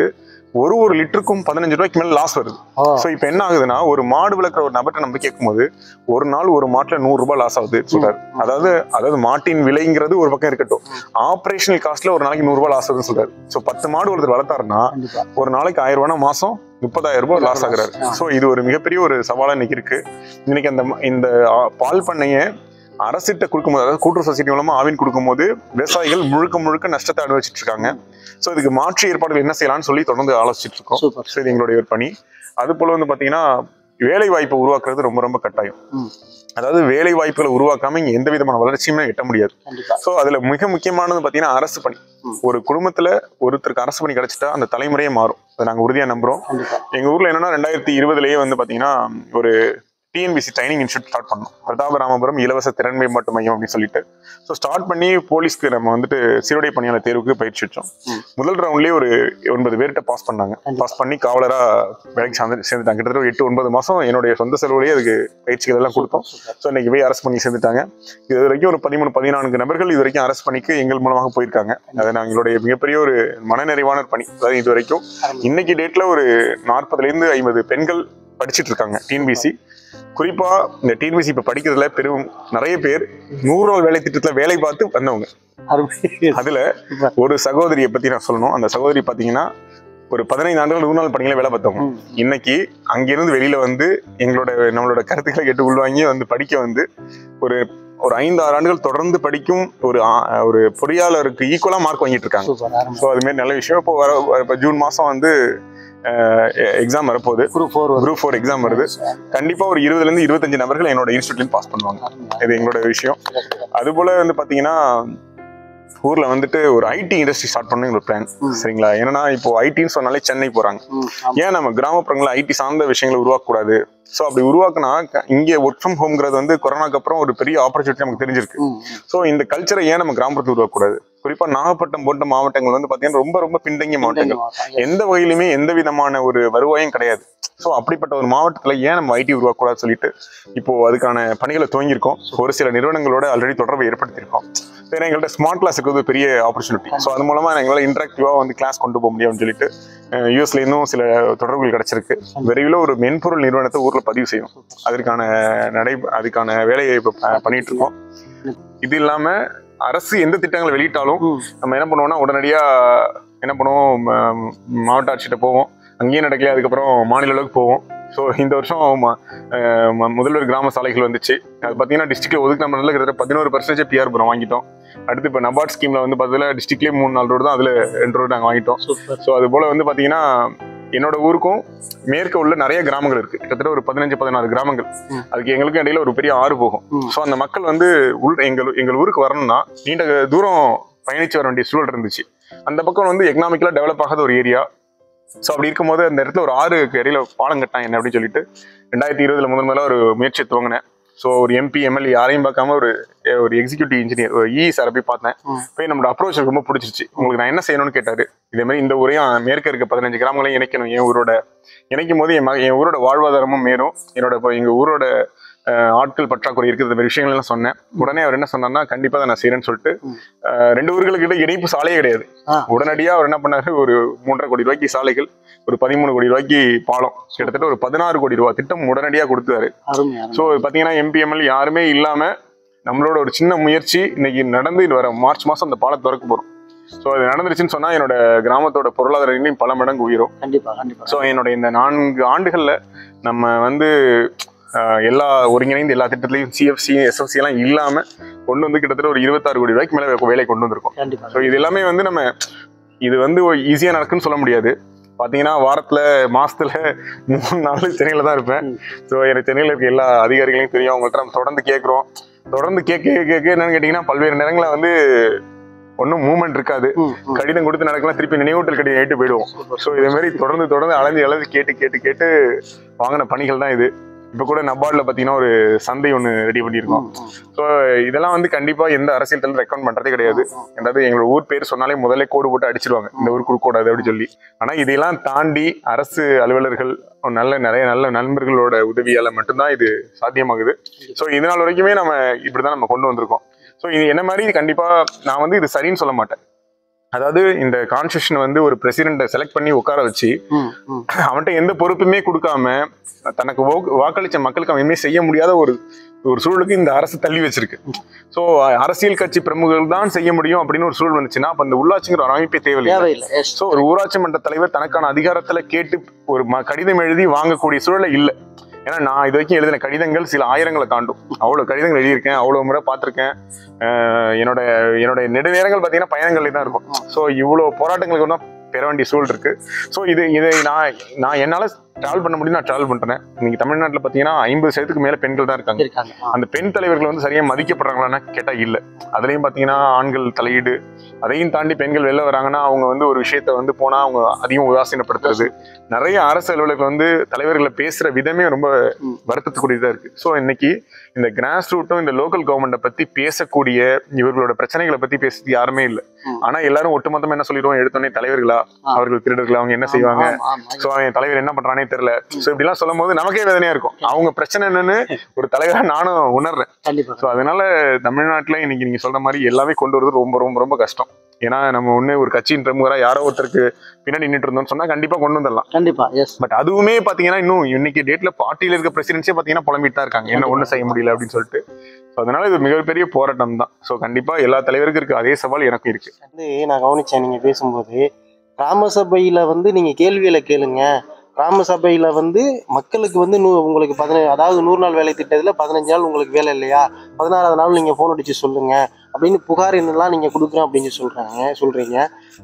ஒரு ஒரு லிட்டருக்கும் பதினஞ்சு ரூபாய்க்கு மேல லாஸ் வருது. ஸோ இப்போ என்ன ஆகுதுன்னா ஒரு மாடு வளர்க்குற ஒரு நபர்கிட்ட நம்ம கேட்கும்போது ஒரு நாள் ஒரு மாட்டுல நூறு ரூபாய் லாஸ் ஆகுது சொல்றாரு. அதாவது அதாவது மாட்டின் விலைங்கிறது ஒரு பக்கம் இருக்கட்டும். ஆப்ரேஷனல் காஸ்ட்ல ஒரு நாளைக்கு நூறு ரூபாய் லாஸ் ஆகுதுன்னு சொல்றாரு. ஸோ பத்து மாடு ஒருத்தர் வளர்த்தாருன்னா ஒரு நாளைக்கு ஆயிரம் ரூபாய் மாசம் முப்பதாயிரம் ரூபாய் லாஸ் ஆகுறாரு. ஸோ இது ஒரு மிகப்பெரிய ஒரு சவாலா இன்னைக்கு இருக்கு இன்னைக்கு அந்த இந்த பால் பண்ணையை அரசிட்ட கொடுக்கும்போது அதாவது கூட்டுறவு சொசைட்டி மூலமா ஆவின் கொடுக்கும்போது விவசாயிகள் முழுக்க முழுக்க நஷ்டத்தை அனுபவிச்சுட்டு இருக்காங்க. ஸோ இதுக்கு மாற்று ஏற்பாடுகள் என்ன செய்யலாம்னு சொல்லி தொடர்ந்து ஆலோசிச்சுட்டு இருக்கோம். ஸோ இது எங்களுடைய ஒரு பணி. அது போல வந்து பாத்தீங்கன்னா வேலை வாய்ப்பை உருவாக்குறது ரொம்ப ரொம்ப கட்டாயம். அதாவது வேலை வாய்ப்புகளை உருவாக்காம இங்க எந்த விதமான வளர்ச்சியுமே எட்ட முடியாது. ஸோ அதுல மிக முக்கியமானது பாத்தீங்கன்னா அரசு பணி. ஒரு குடும்பத்துல ஒருத்தருக்கு அரசு பணி கிடைச்சிட்டா அந்த தலைமுறையே மாறும். அதை நாங்க உறுதியா நம்புறோம். எங்க ஊர்ல என்னன்னா ரெண்டாயிரத்தி இருபதுலயே வந்து பாத்தீங்கன்னா ஒரு டிஎன்பிசி ட்ரைனிங் இன்ஸ்டியூட் ஸ்டார்ட் பண்ணோம் பிரதாபராமபுரம் இலவச திறன் மேம்பாட்டு மையம் அப்படின்னு சொல்லிட்டு. ஸோ ஸ்டார்ட் பண்ணி போலீஸ்க்கு நம்ம வந்துட்டு சீருடை பணியாளர் தேர்வுக்கு பயிற்சி வச்சோம். முதல் ரவுண்ட்லயே ஒரு ஒன்பது பேர்கிட்ட பாஸ் பண்ணாங்க. பாஸ் பண்ணி காவலரா வேலைக்கு சேர்ந்து சேர்ந்துட்டாங்க. கிட்டத்தட்ட ஒரு எட்டு ஒன்பது மாசம் என்னுடைய சொந்த செலவுலயே அதுக்கு பயிற்சிகள் எல்லாம் கொடுத்தோம். ஸோ இன்னைக்கு போய் அரசு பண்ணி சேர்ந்துட்டாங்க. இது வரைக்கும் ஒரு பதிமூணு பதினான்கு நபர்கள் இது வரைக்கும் அரசு பணிக்கு எங்கள் மூலமாக போயிருக்காங்க. அது எங்களுடைய மிகப்பெரிய ஒரு மனநிறைவான பணி. அதாவது இது வரைக்கும். இன்னைக்கு டேட்ல ஒரு நாற்பதுல இருந்து ஐம்பது பெண்கள் படிச்சிட்டு இருக்காங்க. டிஎன்பிசி குறிப்பா இந்த டிஎன்பிசி இப்ப படிக்கிறதுல பெரும் நிறைய பேர் நூறு நாள் வேலை திட்டத்துல வேலை பார்த்து வந்தவங்க. அதுல. ஒரு சகோதரியை பத்தி நான் சொல்லணும். அந்த சகோதரி பாத்தீங்கன்னா ஒரு பதினைந்து ஆண்டுகள் நூறு நாள் பணிகளை வேலை பார்த்தவங்க. இன்னைக்கு அங்கிருந்து வெளியில வந்து எங்களோட நம்மளோட கருத்துக்களை கேட்டு உள்வாங்கி வந்து படிக்க வந்து ஒரு ஒரு ஐந்து ஆறு ஆண்டுகள் தொடர்ந்து படிக்கும் ஒரு ஒரு பொறியாளருக்கு ஈக்குவலா மார்க் வாங்கிட்டு இருக்காங்க. ஸோ அது மாதிரி நல்ல விஷயம். இப்போ வர வர- இப்போ ஜூன் மாசம் வந்து எக்ஸாம் வரப்போகுது. Group four group four exam வருது. கண்டிப்பா ஒரு இருபதுல இருந்து இருபத்தஞ்சு நபர்கள் என்னோட இன்ஸ்டியூட்ல பாஸ் பண்ணுவாங்க. இது எங்களோட விஷயம். அது போல வந்து பாத்தீங்கன்னா ஊர்ல வந்துட்டு ஒரு ஐடி இண்டஸ்ட்ரி ஸ்டார்ட் பண்ணணும் எங்களோட பிளான். சரிங்களா? ஏன்னா இப்போ ஐடின்னு சொன்னாலே சென்னை போறாங்க. ஏன் நம்ம கிராமப்புறங்களில் ஐடி சார்ந்த விஷயங்களை உருவாக்கக்கூடாது? ஸோ அப்படி உருவாக்குனா இங்கே ஒர்க் ஃப்ரம் ஹோம்ங்கிறது வந்து கொரோனாக்கு அப்புறம் ஒரு பெரிய ஆப்பர்ச்சுனிட்டி நமக்கு தெரிஞ்சிருக்கு. ஸோ இந்த கல்ச்சரை ஏன் நம்ம கிராமப்புறத்தில் உருவாக்கக்கூடாது? குறிப்பா நாகப்பட்டினம் போன்ற மாவட்டங்கள் வந்து பாத்தீங்கன்னா ரொம்ப ரொம்ப பின்தங்கிய மாவட்டங்கள். எந்த வகையிலுமே எந்த விதமான ஒரு வருவாயும் கிடையாது. ஸோ அப்படிப்பட்ட ஒரு மாவட்டத்துல ஏன் நம்ம ஐடி உருவாக்கக்கூடாது சொல்லிட்டு இப்போ அதுக்கான பணிகளை துவங்கியிருக்கோம். ஒரு சில நிறுவனங்களோட ஆல்ரெடி தொடர்பை ஏற்படுத்தியிருக்கோம். ஏன்னா எங்கள்கிட்ட ஸ்மார்ட் கிளாஸ் இருக்கிறது பெரிய ஆப்பர்ச்சுனிட்டி ஸோ அது மூலமா எங்களால் இன்ட்ராக்டிவா வந்து கிளாஸ் கொண்டு போக முடியும்னு சொல்லிட்டு யூஎஸ்ல இன்னும் சில தொடர்புகள் கிடைச்சிருக்கு. விரைவில் ஒரு மென்பொருள் நிறுவனத்தை ஊர்ல பதிவு செய்யும் அதற்கான நடை அதுக்கான வேலையை இப்போ பண்ணிட்டு இருக்கோம். இது இல்லாம அரசு எந்த திட்டங்களை வெளியிட்டாலும் நம்ம என்ன பண்ணுவோம்னா உடனடியா என்ன பண்ணுவோம் மாவட்ட ஆட்சியிட்ட போவோம். அங்கேயும் நடக்கல அதுக்கப்புறம் மாநில அளவுக்கு போவோம். ஸோ இந்த வருஷம் முதல்வர் கிராம சாலைகள் வந்துச்சு. அது பார்த்தீங்கன்னா டிஸ்ட்ரிக்ட்ல ஒதுக்கு நம்ம நல்ல கிட்டத்தட்ட பதினோரு பர்சன்டேஜ் பிஆர் புறம் வாங்கிட்டோம். அடுத்து இப்போ நபார்ட் ஸ்கீம்ல வந்து பார்த்ததுல டிஸ்ட்ரிக்ட்லேயே மூணு நாலு ரோடு தான் அதில் ரெண்டு ரோடு நாங்கள் வாங்கிட்டோம். ஸோ அது போல வந்து பார்த்தீங்கன்னா என்னோட ஊருக்கும் மேற்க உள்ள நிறைய கிராமங்கள் இருக்கு. கிட்டத்தட்ட ஒரு பதினஞ்சு பதினாறு கிராமங்கள். அதுக்கு எங்களுக்கும் இடையில ஒரு பெரிய ஆறு போகும். ஸோ அந்த மக்கள் வந்து உள் எங்கள் எங்கள் ஊருக்கு வரணும்னா நீண்ட தூரம் பயணிச்சு வர வேண்டிய சூழல் இருந்துச்சு. அந்த பக்கம் வந்து எக்கனாமிக்கலா டெவலப் ஆகாத ஒரு ஏரியா ஸோ அப்படி இருக்கும்போது அந்த இடத்துல ஒரு ஆறுக்கு இடையில பாலம் கட்டான் என்ன அப்படின்னு சொல்லிட்டு ரெண்டாயிரத்தி இருபதுல முதல் முதல்ல ஒரு முயற்சி துவங்கினேன். ஸோ ஒரு எம்பி எம்எல்ஏ யாரையும் பார்க்காம ஒரு ஒரு எக்ஸிக்யூட்டிவ் இன்ஜினியர் ஒரு இ சாரை போய் பார்த்தேன். போய் நம்மளோட அப்ரோச் ரொம்ப பிடிச்சிருச்சு. உங்களுக்கு நான் என்ன செய்யணும்னு கேட்டாரு. இதே மாதிரி இந்த ஊரையும் மேற்க இருக்க பதினஞ்சு கிராமங்களையும் இணைக்கணும். என் ஊரோட இணைக்கும் போது என் என் ஊரோட வாழ்வாதாரமும் மேலும் என்னோட இப்போ எங்க ஊரோட ஆட்கள் பற்றாக்குறை இருக்குது இந்த மாதிரி விஷயங்கள் எல்லாம் சொன்னேன். உடனே அவர் என்ன சொன்னார்னா கண்டிப்பா நான் செய்யறேன்னு சொல்லிட்டு ரெண்டு ஊர்களுக்கு இடையே இணைப்பு சாலையே கிடையாது. ஆ. உடனடியா அவர் என்ன பண்ணாரு ஒரு மூன்றரை கோடி ரூபாய்க்கு சாலைகள் ஒரு பதிமூணு கோடி ரூபாய்க்கு பாலம் கிட்டத்தட்ட ஒரு பதினாறு கோடி ரூபாய் திட்டம் உடனடியா கொடுத்தாரு. ஸோ பார்த்தீங்கன்னா எம்பிஎம்எல் யாருமே இல்லாம நம்மளோட ஒரு சின்ன முயற்சி இன்னைக்கு நடந்து வர மார்ச் மாசம் அந்த பாலத்தை திறக்க போறோம். ஸோ அது நடந்துருச்சுன்னு சொன்னா என்னோட கிராமத்தோட பொருளாதார நிலையும் பல மடங்கு உயரும். கண்டிப்பா கண்டிப்பா. ஸோ என்னோட இந்த நான்கு ஆண்டுகள்ல நம்ம வந்து எல்லா ஒருங்கிணைந்து எல்லா திட்டத்திலையும் சிஎஃப்சி எஸ்எஃப்சி எல்லாம் இல்லாம கொண்டு வந்து கிட்டத்தட்ட ஒரு இருபத்தாறு கோடி ரூபாய்க்கு மேல வேலை கொண்டு வந்திருக்கோம். கண்டிப்பா ஸோ இது எல்லாமே வந்து நம்ம இது வந்து ஈஸியா நடக்குன்னு சொல்ல முடியாது. பாத்தீங்கன்னா வாரத்துல மாசத்துல மூணு நாள் சென்னையில தான் இருப்பேன். ஸோ எனக்கு சென்னையில இருக்க எல்லா அதிகாரிகளையும் தெரியும். அவங்கள்ட்ட நம்ம தொடர்ந்து கேட்குறோம் தொடர்ந்து கேட்க கேட்க என்னன்னு கேட்டீங்கன்னா பல்வேறு நேரங்களில் வந்து ஒன்றும் மூவ்மெண்ட் இருக்காது. கடிதம் கொடுத்து நடக்கலாம் திருப்பி நினைவூட்டல் கடிதம் ஏட்டு போயிடுவோம். ஸோ இதே மாதிரி தொடர்ந்து தொடர்ந்து அலைஞ்சு அலைஞ்சு கேட்டு கேட்டு கேட்டு வாங்கின பணிகள் தான் இது. இப்போ கூட நபார்டில் பார்த்தீங்கன்னா ஒரு சந்தை ஒன்று ரெடி பண்ணியிருக்கோம். ஸோ இதெல்லாம் வந்து கண்டிப்பா எந்த அரசியல் தலைவர் ரெக்கமெண்ட் பண்றதே கிடையாது. அதாவது எங்களோட ஊர் பேர் சொன்னாலே முதல்ல கோடு போட்டு அடிச்சிருவாங்க. இந்த ஊர் கொடுக்கூடாது அப்படின்னு சொல்லி. ஆனா இதெல்லாம் தாண்டி அரசு அலுவலர்கள் நல்ல நிறைய நல்ல நண்பர்களோட உதவியால மட்டும்தான் இது சாத்தியமாகுது. ஸோ இது நாள் வரைக்குமே நம்ம இப்படிதான் நம்ம கொண்டு வந்திருக்கோம். ஸோ இது என்ன மாதிரி? கண்டிப்பா நான் வந்து இது சரின்னு சொல்ல மாட்டேன். அதாவது இந்த கான்ஸ்டியூஷன் வந்து ஒரு பிரசிடென்ட்டை செலக்ட் பண்ணி உட்கார வச்சு. அவன்கிட்ட எந்த பொறுப்புமே கொடுக்காம தனக்கு வாக்கு- வாக்களிச்ச மக்களுக்கு அவன் செய்ய முடியாத ஒரு ஒரு சூழலுக்கு இந்த அரசு தள்ளி வச்சிருக்கு. ஸோ அரசியல் கட்சி பிரமுகர்கள் தான் செய்ய முடியும் அப்படின்னு ஒரு சூழல் வந்துச்சுன்னா அப்ப இந்த உள்ளாட்சிங்கிற ஒரு அமைப்பே தேவையில்லை. ஸோ ஒரு ஊராட்சி மன்ற தலைவர் தனக்கான அதிகாரத்துல கேட்டு ஒரு கடிதம் எழுதி வாங்கக்கூடிய சூழலை இல்லை. ஏன்னா நான் இது வரைக்கும் எழுதின கடிதங்கள் சில ஆயிரங்களை தாண்டும். அவ்வளோ கடிதங்கள் எழுதியிருக்கேன் அவ்வளோ முறை பார்த்துருக்கேன். அஹ் என்னோட என்னோட நெடுநேரங்கள் பார்த்தீங்கன்னா பயணங்கள்ல தான் இருக்கும். ஸோ இவ்வளோ போராட்டங்களுக்கு தான் பெற வேண்டிய சூழல் இருக்கு. ஸோ இது இதை நான் நான் என்னால் ட்ராவல் பண்ண முடியும் நான் ட்ராவல் பண்ணுறேன் இன்னைக்கு தமிழ்நாட்டில் பார்த்தீங்கன்னா ஐம்பது சதவீதத்துக்கு மேலே பெண்கள் தான் இருக்காங்க. அந்த பெண் தலைவர்கள் வந்து சரியா மதிக்கப்படுறாங்களான்னா கேட்டா இல்ல. அதுலயும் பாத்தீங்கன்னா ஆண்கள் தலையீடு அதையும் தாண்டி பெண்கள் வெளில வராங்கன்னா அவங்க வந்து ஒரு விஷயத்த வந்து போனா அவங்க அதிகம் உதாசீனப்படுத்துறது. நிறைய அரசு அலுவலர்கள் வந்து தலைவர்களை பேசுற விதமே ரொம்ப. வருத்தத்துக்குரியதா இருக்கு. ஸோ இன்னைக்கு இந்த கிராஸ் ரூட்டும் இந்த லோக்கல் கவர்மெண்ட்டை பத்தி பேசக்கூடிய இவர்களோட பிரச்சனைகளை பத்தி பேசுறது யாருமே இல்லை. ஆனா எல்லாரும் ஒட்டுமொத்தமா என்ன சொல்லிடுவோம்? எடுத்தோடனே தலைவர்களா. அவர்கள் திருடர்களா? அவங்க என்ன செய்வாங்க. சோ அவன் தலைவர் என்ன பண்றானே தெரியல. சோ இப்படிலாம் சொல்லும் போது நமக்கே வேதனையா இருக்கும். அவங்க பிரச்சனை என்னன்னு ஒரு தலைவரா நானும் உணர்றேன். கண்டிப்பா. ஸோ அதனால தமிழ்நாட்டுல இன்னைக்கு நீங்க சொல்ற மாதிரி எல்லாமே கொண்டு வரது ரொம்ப ரொம்ப ரொம்ப கஷ்டம். ஏன்னா நம்ம ஒண்ணு ஒரு கட்சியின் பிரமுகரா யாரோ ஒருத்தருக்கு பின்னாடி நின்றுட்டு இருந்தோம்னு சொன்னா கண்டிப்பா கொண்டு வந்துடலாம். கண்டிப்பா எஸ் பட் அதுவுமே பாத்தீங்கன்னா இன்னும் இன்னைக்கு டேட்ல பார்ட்டியில இருக்க பிரசிடென்சியே பாத்தீங்கன்னா புலம்பிட்டு தான் இருக்காங்க. என்ன ஒண்ணும் செய்ய முடியல அப்படின்னு சொல்லிட்டு. ஸோ அதனால இது மிகப்பெரிய போராட்டம் தான். ஸோ கண்டிப்பா எல்லா தலைவருக்கும் இருக்கு. அதே சவால் எனக்கும் இருக்கு. வந்து நான் கவனிச்சேன் நீங்க பேசும்போது கிராம சபையில வந்து நீங்க கேள்விகளை கேளுங்க. கிராம சபையில வந்து மக்களுக்கு வந்து நூ உங்களுக்கு பதினஞ்சு அதாவது நூறு நாள் வேலை திட்டத்துல பதினஞ்சு நாள் உங்களுக்கு வேலை இல்லையா? பதினாறாவது நாள் நீங்க ஃபோன் அடிச்சு சொல்லுங்க. அப்படின்னு புகார் என்னெல்லாம் நீங்க கொடுக்குறோம் அப்படின்னு சொல்றாங்க சொல்றீங்க.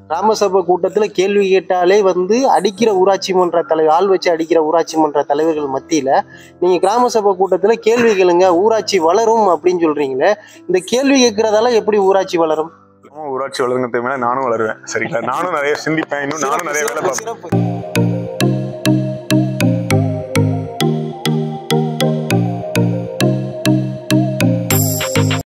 கிராம சபை கூட்டத்துல கேள்வி கேட்டாலே வந்து அடிக்கிற ஊராட்சி மன்ற தலைவர் ஆள் வச்சு அடிக்கிற ஊராட்சி மன்ற தலைவர்கள் மத்தியில நீங்க கிராம சபை கூட்டத்துல கேள்வி கேளுங்க ஊராட்சி வளரும் அப்படின்னு சொல்றீங்களே இந்த கேள்வி கேட்கறதால எப்படி ஊராட்சி வளரும்? ஊராட்சி வளருங்கிறது மேல நானும் வளருவேன். சரிங்களா? நானும் நிறைய சிந்திப்பேன் இன்னும் நானும் நிறைய வேலை பார்ப்பேன்.